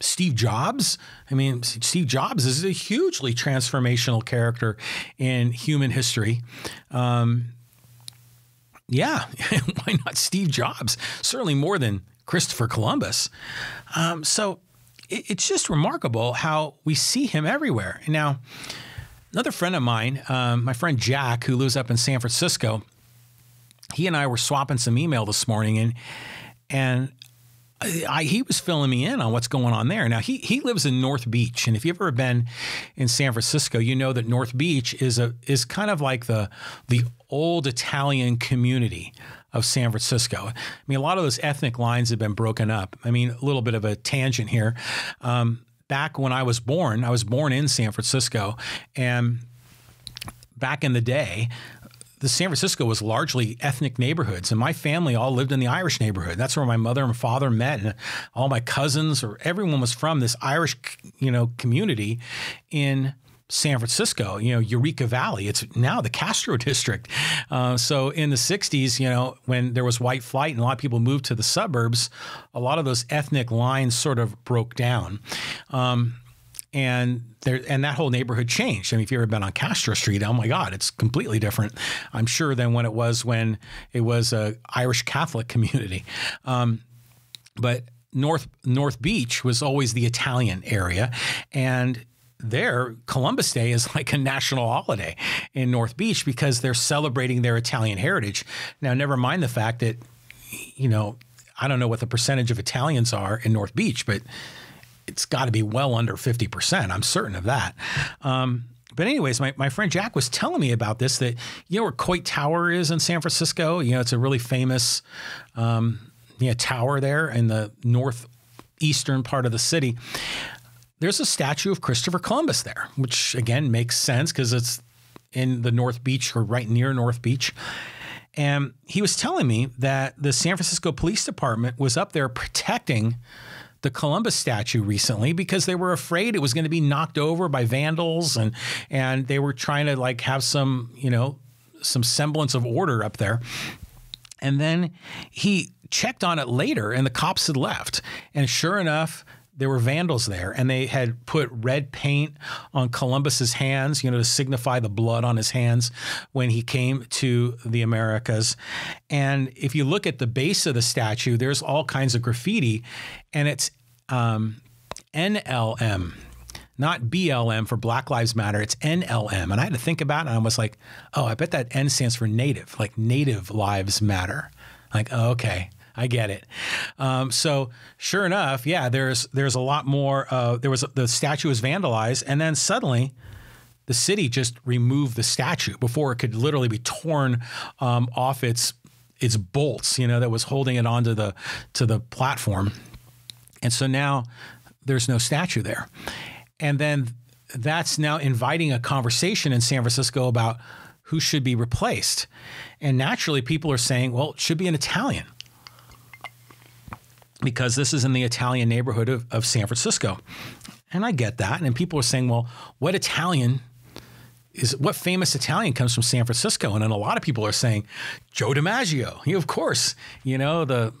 Steve Jobs. I mean, Steve Jobs is a hugely transformational character in human history. Um, yeah, why not Steve Jobs? Certainly more than Christopher Columbus. Um, so it, it's just remarkable how we see him everywhere. Now, another friend of mine, um, my friend Jack, who lives up in San Francisco, he and I were swapping some email this morning, and and I, he was filling me in on what's going on there. Now he he lives in North Beach, and if you've ever been in San Francisco, you know that North Beach is a is kind of like the the old Italian community of San Francisco. I mean, a lot of those ethnic lines have been broken up. I mean, a little bit of a tangent here. Um, back when I was born, I was born in San Francisco, and back in the day, the San Francisco was largely ethnic neighborhoods, and my family all lived in the Irish neighborhood. That's where my mother and father met, and all my cousins or everyone was from this Irish, you know, community in San Francisco, you know, Eureka Valley. It's now the Castro district. Uh, so in the 60s, you know, when there was white flight and a lot of people moved to the suburbs, a lot of those ethnic lines sort of broke down. Um, and there and that whole neighborhood changed. I mean, if you've ever been on Castro Street, oh my God, it's completely different. I'm sure than when it was when it was a Irish Catholic community. Um, but North North Beach was always the Italian area, and there, Columbus Day is like a national holiday in North Beach because they're celebrating their Italian heritage. Now, never mind the fact that, you know, I don't know what the percentage of Italians are in North Beach, but it's got to be well under 50%. I'm certain of that. Um, but anyways, my, my friend Jack was telling me about this that you know where Coit Tower is in San Francisco. You know, it's a really famous um, you know, tower there in the northeastern part of the city. There's a statue of Christopher Columbus there, which again makes sense because it's in the North Beach or right near North Beach. And he was telling me that the San Francisco Police Department was up there protecting the Columbus statue recently because they were afraid it was going to be knocked over by vandals and and they were trying to like have some, you know, some semblance of order up there. And then he checked on it later and the cops had left. And sure enough, there were vandals there and they had put red paint on Columbus's hands, you know, to signify the blood on his hands when he came to the Americas. And if you look at the base of the statue, there's all kinds of graffiti and it's um, NLM. Not BLM for Black Lives Matter, it's NLM. And I had to think about it and I was like, oh, I bet that N stands for Native, like Native Lives Matter. Like, oh, okay. I get it. Um, so sure enough, yeah, there's there's a lot more. Uh, there was the statue was vandalized, and then suddenly the city just removed the statue before it could literally be torn um, off its its bolts. You know that was holding it onto the to the platform, and so now there's no statue there, and then that's now inviting a conversation in San Francisco about who should be replaced. And naturally, people are saying, well, it should be an Italian because this is in the Italian neighborhood of, of San Francisco. And I get that. And people are saying, well, what Italian is what famous Italian comes from San Francisco? And then a lot of people are saying Joe DiMaggio. You, of course, you know, the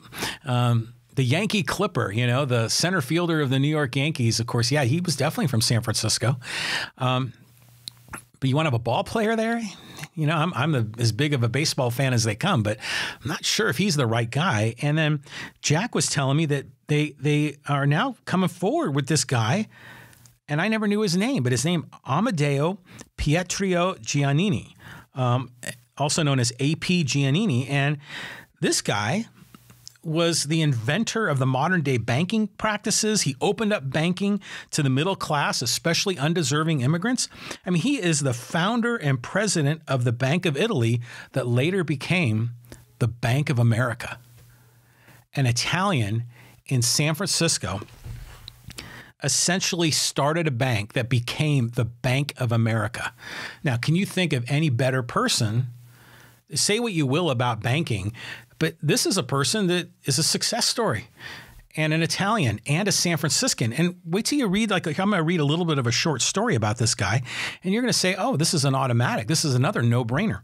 um, the Yankee Clipper, you know, the center fielder of the New York Yankees. Of course, yeah, he was definitely from San Francisco. Um, but you want to have a ball player there? You know, I'm, I'm as big of a baseball fan as they come, but I'm not sure if he's the right guy. And then Jack was telling me that they they are now coming forward with this guy, and I never knew his name, but his name Amadeo Pietro Giannini. Um, also known as A.P. Giannini. And this guy was the inventor of the modern day banking practices. He opened up banking to the middle class, especially undeserving immigrants. I mean, he is the founder and president of the Bank of Italy that later became the Bank of America. An Italian in San Francisco essentially started a bank that became the Bank of America. Now, can you think of any better person? Say what you will about banking, but this is a person that is a success story and an Italian and a San Franciscan. And wait till you read, like, like I'm going to read a little bit of a short story about this guy, and you're going to say, oh, this is an automatic. This is another no brainer.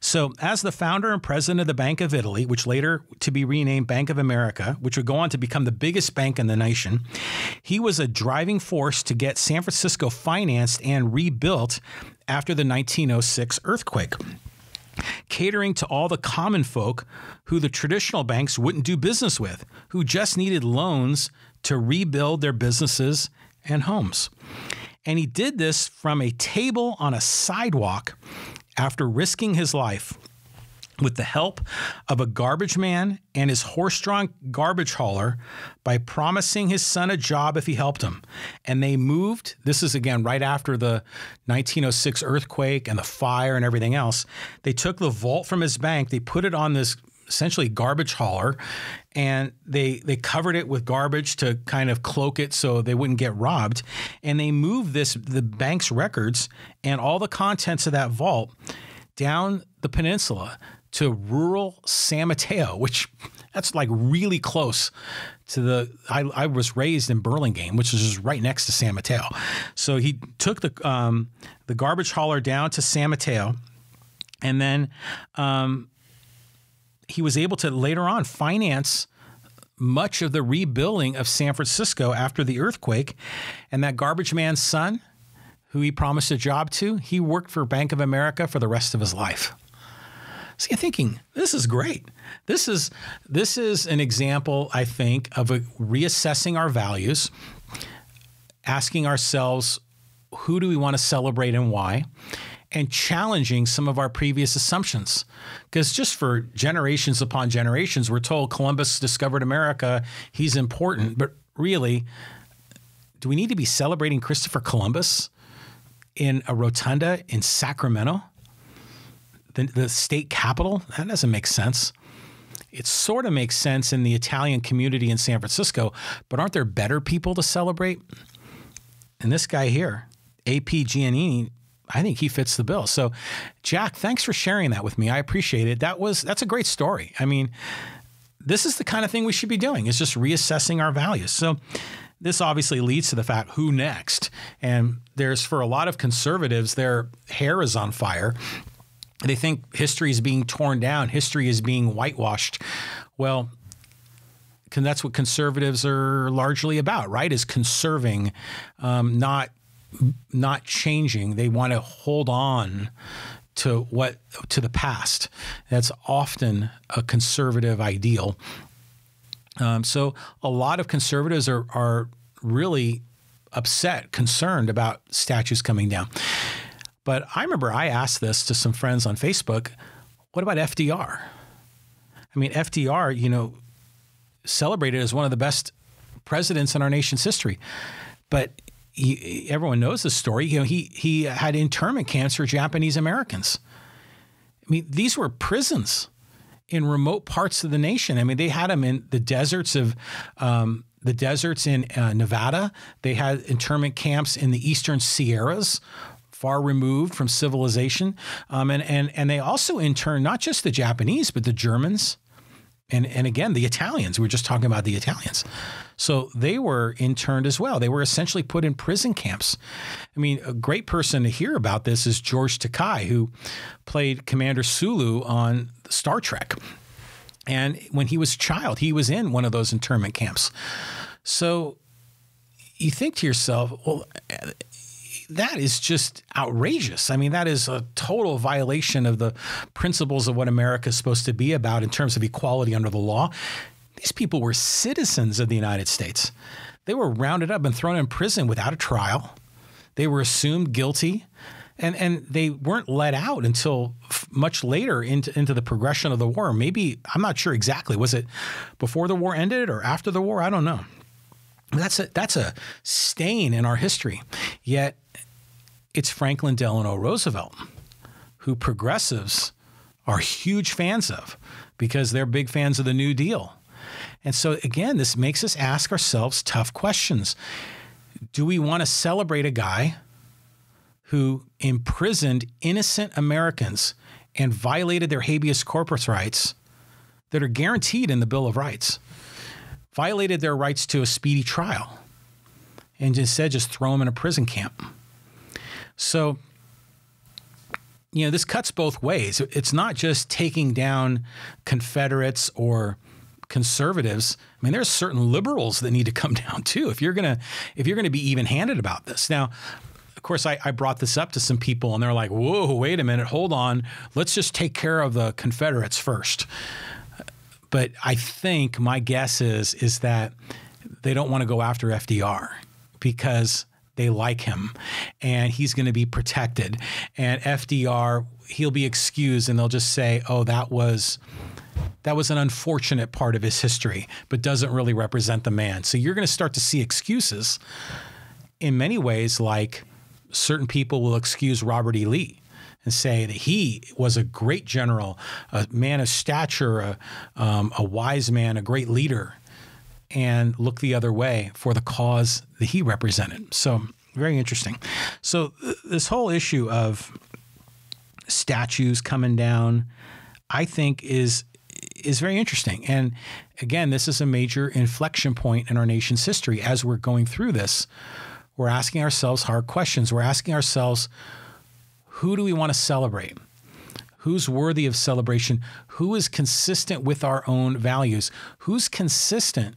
So, as the founder and president of the Bank of Italy, which later to be renamed Bank of America, which would go on to become the biggest bank in the nation, he was a driving force to get San Francisco financed and rebuilt after the 1906 earthquake catering to all the common folk who the traditional banks wouldn't do business with, who just needed loans to rebuild their businesses and homes. And he did this from a table on a sidewalk after risking his life with the help of a garbage man and his horse drawn garbage hauler by promising his son a job if he helped him. And they moved, this is again right after the 1906 earthquake and the fire and everything else. They took the vault from his bank, they put it on this essentially garbage hauler and they they covered it with garbage to kind of cloak it so they wouldn't get robbed and they moved this the bank's records and all the contents of that vault down the peninsula to rural San Mateo, which that's like really close to the. I, I was raised in Burlingame, which is just right next to San Mateo. So he took the um, the garbage hauler down to San Mateo, and then um, he was able to later on finance much of the rebuilding of San Francisco after the earthquake. And that garbage man's son, who he promised a job to, he worked for Bank of America for the rest of his life. So you're thinking, this is great. This is this is an example, I think, of a, reassessing our values, asking ourselves, who do we want to celebrate and why? And challenging some of our previous assumptions. Because just for generations upon generations, we're told Columbus discovered America, he's important. But really, do we need to be celebrating Christopher Columbus in a rotunda in Sacramento? The, the state capital, that doesn't make sense. It sort of makes sense in the Italian community in San Francisco, but aren't there better people to celebrate? And this guy here, A.P. Giannini, I think he fits the bill. So, Jack, thanks for sharing that with me. I appreciate it. That was that's a great story. I mean, this is the kind of thing we should be doing. Is just reassessing our values. So, this obviously leads to the fact who next? And there's for a lot of conservatives, their hair is on fire they think history is being torn down, history is being whitewashed. Well, that's what conservatives are largely about, right? Is conserving, um, not not changing. They want to hold on to what to the past. That's often a conservative ideal. Um, so a lot of conservatives are are really upset, concerned about statues coming down. But I remember I asked this to some friends on Facebook. What about FDR? I mean, FDR, you know, celebrated as one of the best presidents in our nation's history. But he, everyone knows the story. You know, he he had internment camps for Japanese Americans. I mean, these were prisons in remote parts of the nation. I mean, they had them in the deserts of um, the deserts in uh, Nevada. They had internment camps in the eastern Sierras far removed from civilization. Um, and, and, and they also intern not just the Japanese, but the Germans. And, and again, the Italians. We are just talking about the Italians. So they were interned as well. They were essentially put in prison camps. I mean, a great person to hear about this is George Takei, who played Commander Sulu on Star Trek. And when he was a child, he was in one of those internment camps. So you think to yourself, well, that is just outrageous. I mean, that is a total violation of the principles of what America is supposed to be about in terms of equality under the law. These people were citizens of the United States. They were rounded up and thrown in prison without a trial. They were assumed guilty. and and they weren't let out until much later into into the progression of the war. Maybe I'm not sure exactly. Was it before the war ended or after the war? I don't know. That's a that's a stain in our history. Yet it's Franklin Delano Roosevelt who progressives are huge fans of because they're big fans of the New Deal. And so again, this makes us ask ourselves tough questions. Do we want to celebrate a guy who imprisoned innocent Americans and violated their habeas corpus rights that are guaranteed in the Bill of Rights, violated their rights to a speedy trial, and instead just throw them in a prison camp. So, you know, this cuts both ways. It's not just taking down Confederates or conservatives. I mean, there's certain liberals that need to come down too. If you're gonna if you're gonna be even handed about this now, of course, I, I, brought this up to some people, and they're like, "Whoa, wait a minute, hold on. Let's just take care of the Confederates first. But I think my guess is is that they don't want to go after FDR because they like him, and he's going to be protected. And FDR, he'll be excused, and they'll just say, "Oh, that was." that was an unfortunate part of his history, but doesn't really represent the man. So you're going to start to see excuses in many ways, like certain people will excuse Robert E. Lee and say that he was a great general, a man of stature, a, um, a wise man, a great leader, and look the other way for the cause that he represented. So, very interesting. So, th- this whole issue of statues coming down, I think, is is very interesting. And again, this is a major inflection point in our nation's history as we're going through this. We're asking ourselves hard questions. We're asking ourselves, who do we want to celebrate? Who's worthy of celebration? Who is consistent with our own values? Who's consistent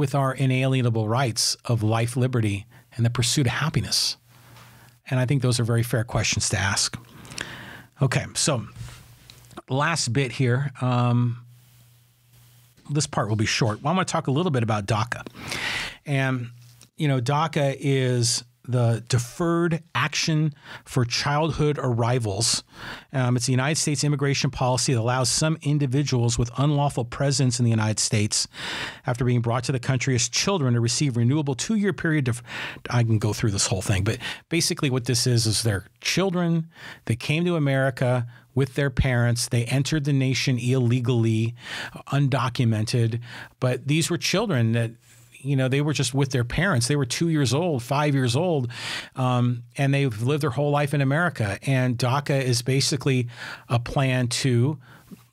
with our inalienable rights of life, liberty, and the pursuit of happiness? And I think those are very fair questions to ask. Okay, so last bit here. Um, this part will be short. Well, I want to talk a little bit about DACA. And you know, DACA is the Deferred Action for Childhood Arrivals. Um, it's the United States immigration policy that allows some individuals with unlawful presence in the United States after being brought to the country as children to receive renewable two year period. Def- I can go through this whole thing, but basically, what this is is they're children They came to America with their parents. They entered the nation illegally, undocumented, but these were children that you know, they were just with their parents. They were two years old, five years old, um, and they've lived their whole life in America. And DACA is basically a plan to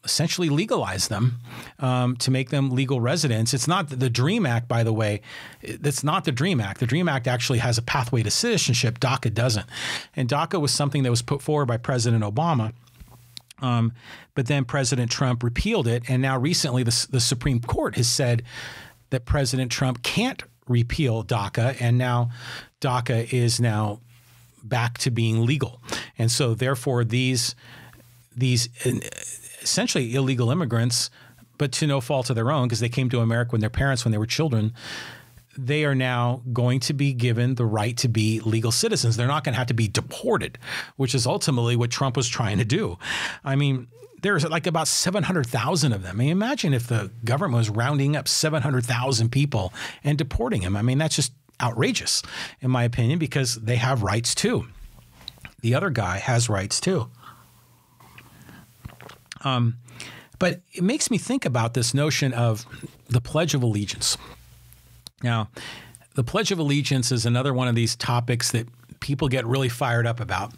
essentially legalize them um, to make them legal residents. It's not the Dream Act, by the way. It's not the Dream Act. The Dream Act actually has a pathway to citizenship. DACA doesn't. And DACA was something that was put forward by President Obama. Um, but then President Trump repealed it, and now recently the, the Supreme Court has said that President Trump can't repeal DACA, and now DACA is now back to being legal, and so therefore these these essentially illegal immigrants, but to no fault of their own, because they came to America when their parents when they were children. They are now going to be given the right to be legal citizens. They're not going to have to be deported, which is ultimately what Trump was trying to do. I mean, there's like about 700,000 of them. I mean, imagine if the government was rounding up 700,000 people and deporting them. I mean, that's just outrageous, in my opinion, because they have rights too. The other guy has rights too. Um, but it makes me think about this notion of the Pledge of Allegiance. Now, the Pledge of Allegiance is another one of these topics that people get really fired up about.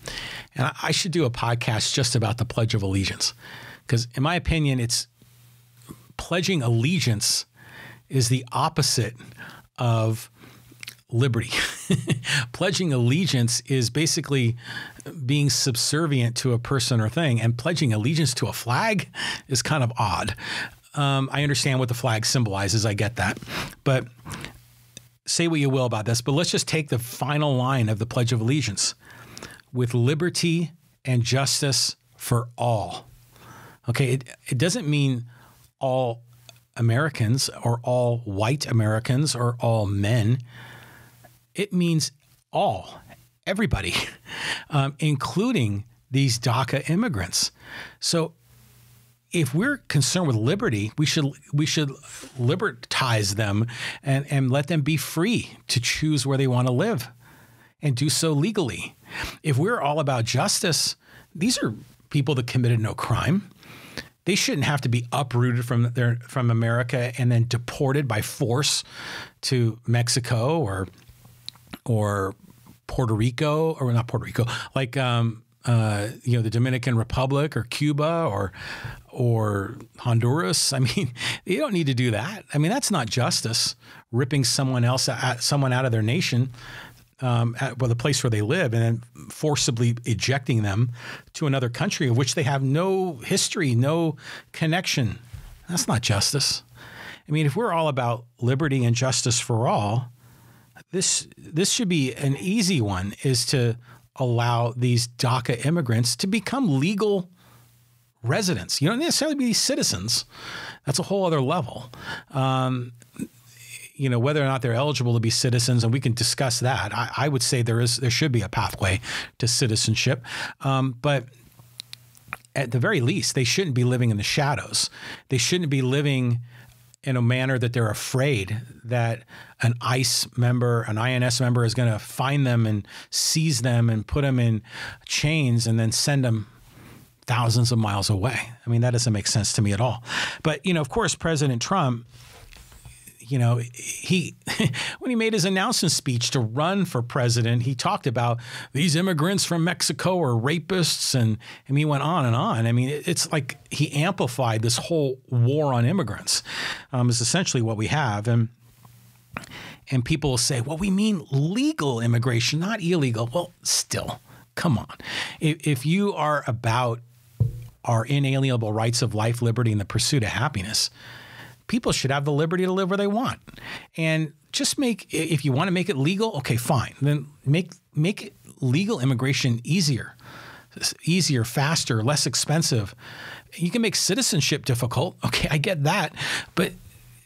And I should do a podcast just about the Pledge of Allegiance. Because, in my opinion, it's pledging allegiance is the opposite of liberty. pledging allegiance is basically being subservient to a person or thing, and pledging allegiance to a flag is kind of odd. Um, I understand what the flag symbolizes, I get that. But say what you will about this, but let's just take the final line of the Pledge of Allegiance with liberty and justice for all. Okay, it, it doesn't mean all Americans or all white Americans or all men. It means all, everybody, um, including these DACA immigrants. So if we're concerned with liberty, we should we should libertize them and, and let them be free to choose where they want to live and do so legally. If we're all about justice, these are people that committed no crime. They shouldn't have to be uprooted from their from America and then deported by force to Mexico or or Puerto Rico or not Puerto Rico, like um, uh, you know the Dominican Republic or Cuba or or Honduras. I mean, you don't need to do that. I mean, that's not justice. Ripping someone else, someone out of their nation, um, at well, the place where they live, and then forcibly ejecting them to another country of which they have no history, no connection. That's not justice. I mean, if we're all about liberty and justice for all, this this should be an easy one. Is to allow these DACA immigrants to become legal residents. You don't necessarily be citizens. That's a whole other level. Um, you know whether or not they're eligible to be citizens, and we can discuss that. I, I would say there is there should be a pathway to citizenship, um, but at the very least, they shouldn't be living in the shadows. They shouldn't be living in a manner that they're afraid that an ICE member, an INS member, is going to find them and seize them and put them in chains and then send them thousands of miles away. I mean, that doesn't make sense to me at all. But, you know, of course, President Trump you know, he when he made his announcement speech to run for president, he talked about these immigrants from Mexico are rapists, and and he went on and on. I mean, it's like he amplified this whole war on immigrants. Um, is essentially what we have, and and people will say, well, we mean legal immigration, not illegal. Well, still, come on. If, if you are about our inalienable rights of life, liberty, and the pursuit of happiness, people should have the liberty to live where they want. And just make if you want to make it legal, okay, fine. Then make make legal immigration easier. Easier, faster, less expensive. You can make citizenship difficult. Okay, I get that. But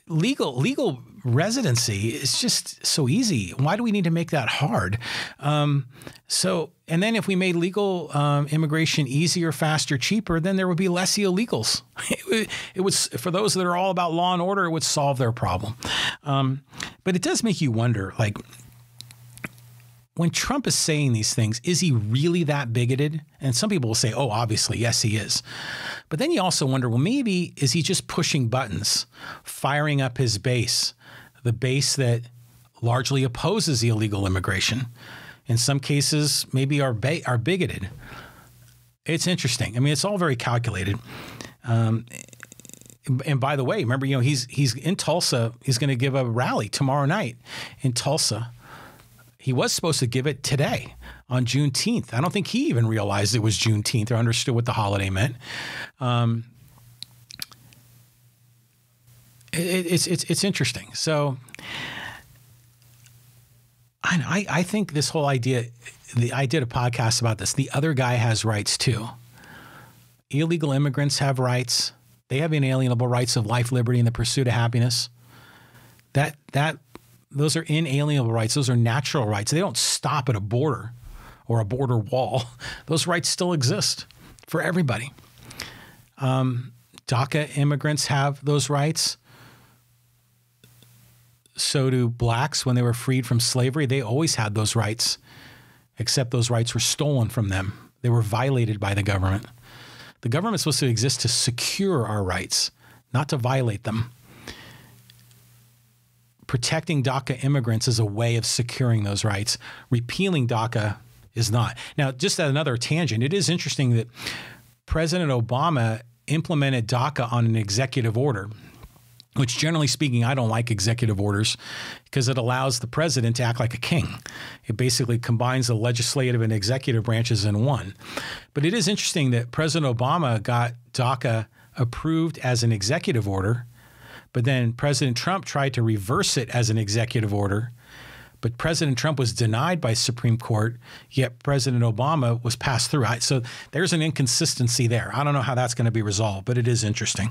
legal legal residency is just so easy. Why do we need to make that hard? Um, so, and then if we made legal um, immigration easier, faster, cheaper, then there would be less illegals. It, it for those that are all about law and order, it would solve their problem. Um, but it does make you wonder, like when Trump is saying these things, is he really that bigoted? And some people will say, oh, obviously, yes, he is. But then you also wonder, well, maybe is he just pushing buttons, firing up his base, the base that largely opposes illegal immigration? In some cases, maybe are, ba- are bigoted. It's interesting. I mean, it's all very calculated. Um, and by the way, remember, you know, he's he's in Tulsa. He's going to give a rally tomorrow night in Tulsa he was supposed to give it today on Juneteenth. I don't think he even realized it was Juneteenth or understood what the holiday meant. Um, it, it's it's it's interesting. So I, I think this whole idea. The, I did a podcast about this. The other guy has rights too. Illegal immigrants have rights. They have inalienable rights of life, liberty, and the pursuit of happiness. That that those are inalienable rights. Those are natural rights. They don't stop at a border or a border wall. Those rights still exist for everybody. Um, DACA immigrants have those rights. So do blacks when they were freed from slavery. They always had those rights, except those rights were stolen from them. They were violated by the government. The government is supposed to exist to secure our rights, not to violate them protecting DACA immigrants is a way of securing those rights. Repealing DACA is not. Now, just at another tangent, it is interesting that President Obama implemented DACA on an executive order. Which, generally speaking, I don't like executive orders because it allows the president to act like a king. It basically combines the legislative and executive branches in one. But it is interesting that President Obama got DACA approved as an executive order but then President Trump tried to reverse it as an executive order. But President Trump was denied by Supreme Court, yet President Obama was passed through. So there's an inconsistency there. I don't know how that's going to be resolved, but it is interesting.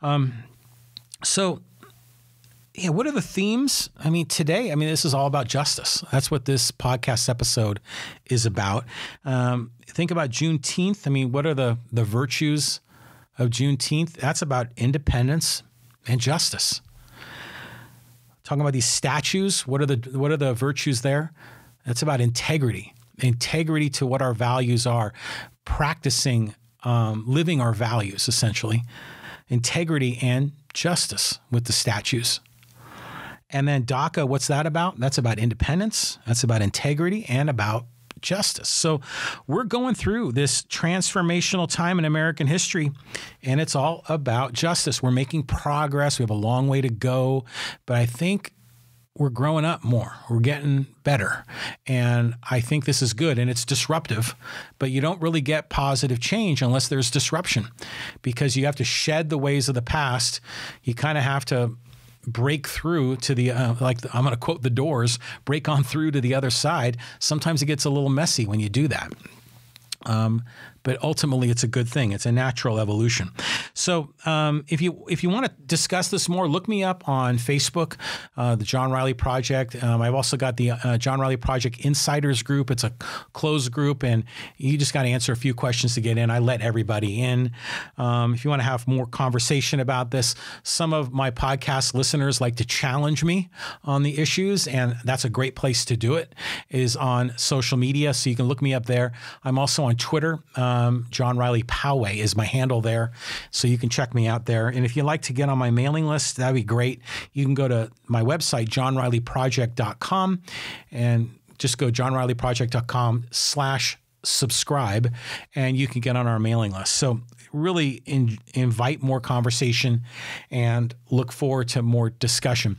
Um, so yeah, what are the themes? I mean, today, I mean, this is all about justice. That's what this podcast episode is about. Um, think about Juneteenth. I mean, what are the the virtues of Juneteenth? That's about independence and justice. Talking about these statues, what are the what are the virtues there? That's about integrity, integrity to what our values are, practicing, um, living our values essentially, integrity and justice with the statues. And then DACA, what's that about? That's about independence, that's about integrity, and about justice. So we're going through this transformational time in American history, and it's all about justice. We're making progress. We have a long way to go, but I think we're growing up more. We're getting better. And I think this is good and it's disruptive, but you don't really get positive change unless there's disruption because you have to shed the ways of the past. You kind of have to break through to the uh, like the, I'm going to quote the Doors, break on through to the other side. Sometimes it gets a little messy when you do that. Um, but ultimately it's a good thing. It's a natural evolution. So um, if you if you want to discuss this more, look me up on Facebook, uh, the John Riley Project. Um, I've also got the uh, John Riley Project Insiders Group. It's a closed group, and you just got to answer a few questions to get in. I let everybody in. Um, if you want to have more conversation about this, some of my podcast listeners like to challenge me on the issues, and that's a great place to do it. Is on social media, so you can look me up there. I'm also on Twitter. Uh, um, John Riley Poway is my handle there. So you can check me out there. And if you'd like to get on my mailing list, that'd be great. You can go to my website, johnrileyproject.com, and just go johnrileyproject.com slash subscribe, and you can get on our mailing list. So really in, invite more conversation and look forward to more discussion.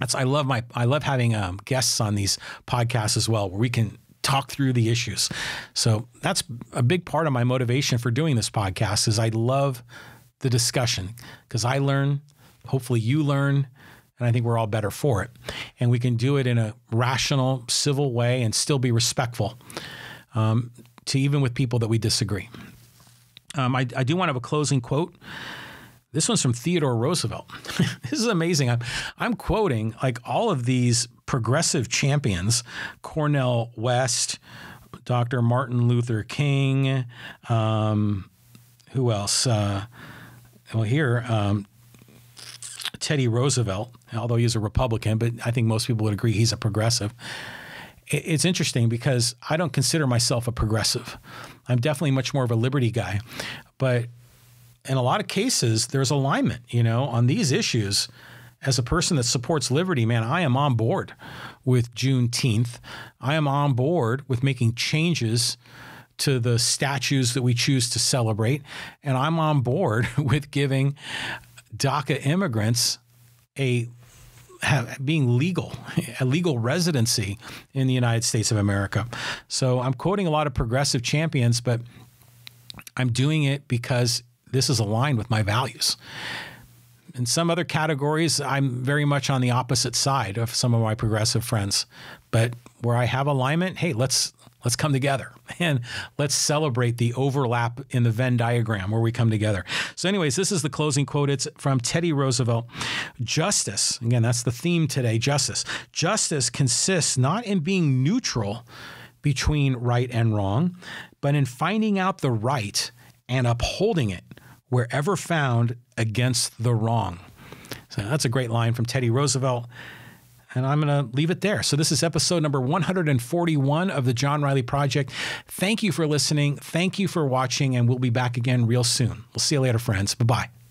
That's I love my I love having um, guests on these podcasts as well, where we can talk through the issues. So that's a big part of my motivation for doing this podcast is I love the discussion because I learn, hopefully you learn, and I think we're all better for it. And we can do it in a rational, civil way and still be respectful um, to even with people that we disagree. Um, I, I do want to have a closing quote. This one's from Theodore Roosevelt. this is amazing. I'm, I'm quoting like all of these progressive champions Cornel West, Dr. Martin Luther King, um, who else? Uh, well, here, um, Teddy Roosevelt, although he's a Republican, but I think most people would agree he's a progressive. It's interesting because I don't consider myself a progressive. I'm definitely much more of a liberty guy. But in a lot of cases, there's alignment, you know, on these issues as a person that supports liberty, man, I am on board with Juneteenth. I am on board with making changes to the statues that we choose to celebrate. And I'm on board with giving DACA immigrants a being legal, a legal residency in the United States of America. So I'm quoting a lot of progressive champions, but I'm doing it because this is aligned with my values. In some other categories, I'm very much on the opposite side of some of my progressive friends. But where I have alignment, hey, let's let's come together and let's celebrate the overlap in the Venn diagram where we come together. So, anyways, this is the closing quote. It's from Teddy Roosevelt. Justice, again, that's the theme today. Justice. Justice consists not in being neutral between right and wrong, but in finding out the right and upholding it wherever found against the wrong. So that's a great line from Teddy Roosevelt. And I'm going to leave it there. So, this is episode number 141 of the John Riley Project. Thank you for listening. Thank you for watching. And we'll be back again real soon. We'll see you later, friends. Bye bye.